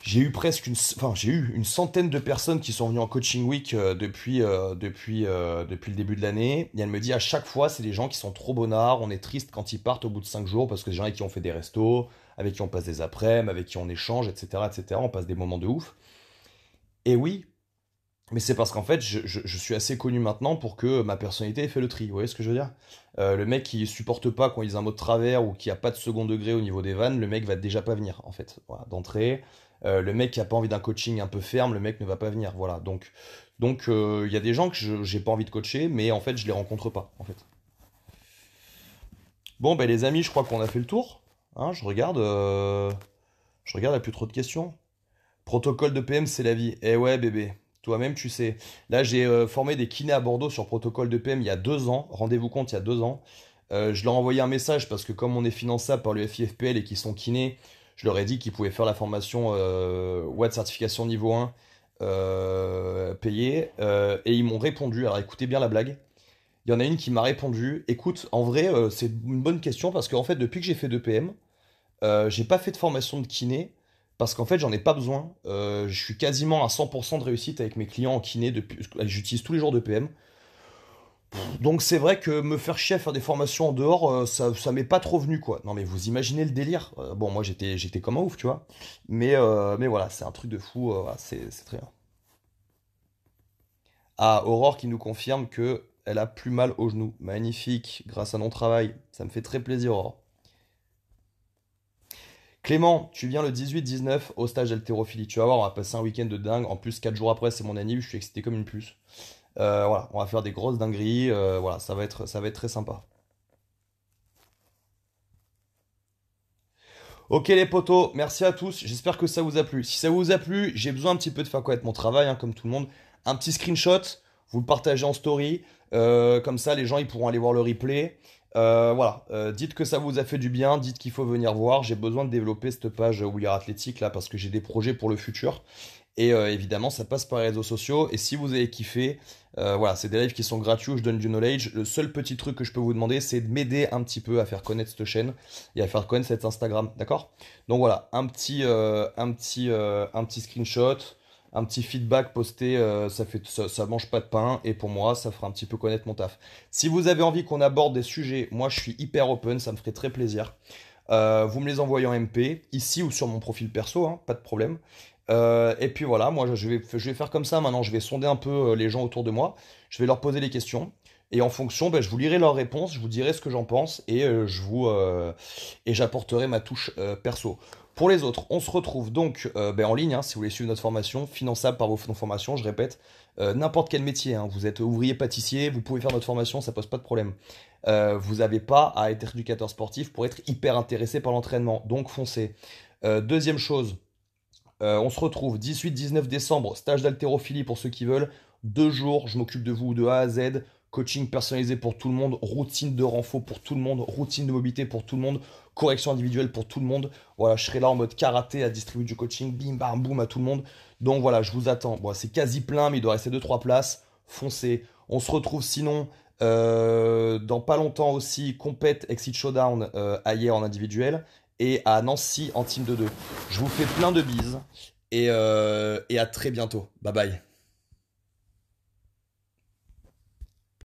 J'ai eu presque une, enfin, j'ai eu une centaine de personnes qui sont venues en coaching week depuis, depuis, depuis le début de l'année. Et elle me dit à chaque fois, c'est des gens qui sont trop bonnards. On est triste quand ils partent au bout de cinq jours parce que des gens avec qui on fait des restos, avec qui on passe des après-midi, avec qui on échange, etc., etc. On passe des moments de ouf. Et oui, mais c'est parce qu'en fait, je, suis assez connu maintenant pour que ma personnalité ait fait le tri. Vous voyez ce que je veux dire? Euh, Le mec qui supporte pas quand il dit un mot de travers ou qui a pas de second degré au niveau des vannes, le mec va déjà pas venir, en fait. Voilà, d'entrée. Euh, le mec qui a pas envie d'un coaching un peu ferme, le mec ne va pas venir. Voilà. Donc, donc, euh, il y a des gens que j'ai pas envie de coacher, mais en fait, je les rencontre pas, en fait. Bon, ben les amis, je crois qu'on a fait le tour. Hein, je regarde. Je regarde, il n'y a plus trop de questions. Protocole de PM, c'est la vie. Eh ouais, bébé. Toi-même, tu sais. Là, j'ai euh, formé des kinés à Bordeaux sur protocole de PM il y a deux ans. Rendez-vous compte, il y a deux ans. Euh, je leur ai envoyé un message parce que comme on est finançable par le FIFPL et qu'ils sont kinés, je leur ai dit qu'ils pouvaient faire la formation euh, Watt certification niveau 1 euh, payée. et ils m'ont répondu. Alors écoutez bien la blague. Il y en a une qui m'a répondu. Écoute, en vrai, c'est une bonne question parce qu'en fait, depuis que j'ai fait 2 PM, j'ai pas fait de formation de kiné parce qu'en fait j'en ai pas besoin. Euh, je suis quasiment à 100% de réussite avec mes clients en kiné, depuis, j'utilise tous les jours de PM. Donc c'est vrai que me faire chier à faire des formations en dehors, euh, ça, ça m'est pas trop venu quoi. Non mais vous imaginez le délire. Euh, bon moi j'étais j'étais comme un ouf tu vois. Mais, mais voilà, c'est un truc de fou, c'est très bien. Ah, Aurore qui nous confirme que elle a plus mal au genou. Magnifique, grâce à mon travail. Ça me fait très plaisir Aurore. Clément, tu viens le 18-19 au stage d'haltérophilie. Tu vas voir, on va passer un week-end de dingue. En plus, 4 jours après, c'est mon anniv. Je suis excité comme une puce. Euh, voilà, on va faire des grosses dingueries. Euh, voilà, ça va, être, très sympa. Ok les potos, merci à tous. J'espère que ça vous a plu. Si ça vous a plu, j'ai besoin un petit peu de faire connaître mon travail, hein, comme tout le monde. Un petit screenshot, vous le partagez en story. Euh, comme ça, les gens ils pourront aller voir le replay. Euh, voilà, euh, dites que ça vous a fait du bien, dites qu'il faut venir voir. J'ai besoin de développer cette page We Are Athletic là parce que j'ai des projets pour le futur. Et euh, évidemment, ça passe par les réseaux sociaux. Et si vous avez kiffé, voilà, c'est des lives qui sont gratuits où je donne du knowledge. Le seul petit truc que je peux vous demander, c'est de m'aider un petit peu à faire connaître cette chaîne et à faire connaître cet Instagram, d'accord? Donc voilà, un petit, un petit, un petit screenshot un petit feedback posté, euh, ça fait ça, mange pas de pain et pour moi ça fera un petit peu connaître mon taf. Si vous avez envie qu'on aborde des sujets, moi je suis hyper open, ça me ferait très plaisir. Euh, vous me les envoyez en MP, ici ou sur mon profil perso, hein, pas de problème. Euh, et puis voilà, moi je vais, faire comme ça maintenant, je vais sonder un peu les gens autour de moi, je vais leur poser les questions. Et en fonction, ben, je vous lirai leurs réponses, je vous dirai ce que j'en pense et je vous et j'apporterai ma touche perso. Pour les autres, on se retrouve donc euh, ben, en ligne, hein, si vous voulez suivre notre formation, finançable par vos fonds de formation, je répète, euh, n'importe quel métier, hein. vous êtes ouvrier pâtissier, vous pouvez faire notre formation, ça pose pas de problème. Euh, vous n'avez pas à être éducateur sportif pour être hyper intéressé par l'entraînement, donc foncez. deuxième chose, on se retrouve 18-19 décembre, stage d'haltérophilie pour ceux qui veulent, deux jours, je m'occupe de vous de A à Z, coaching personnalisé pour tout le monde, routine de renfort pour tout le monde, routine de mobilité pour tout le monde, correction individuelle pour tout le monde. Voilà, je serai là en mode karaté à distribuer du coaching, bim bam boum à tout le monde. Donc voilà, je vous attends. Bon, c'est quasi plein, mais il doit rester 2-3 places. Foncez. On se retrouve sinon euh, dans pas longtemps aussi, compète Exit Showdown euh, hier en individuel et à Nancy en team de 2. Je vous fais plein de bises et, euh, et à très bientôt. Bye bye.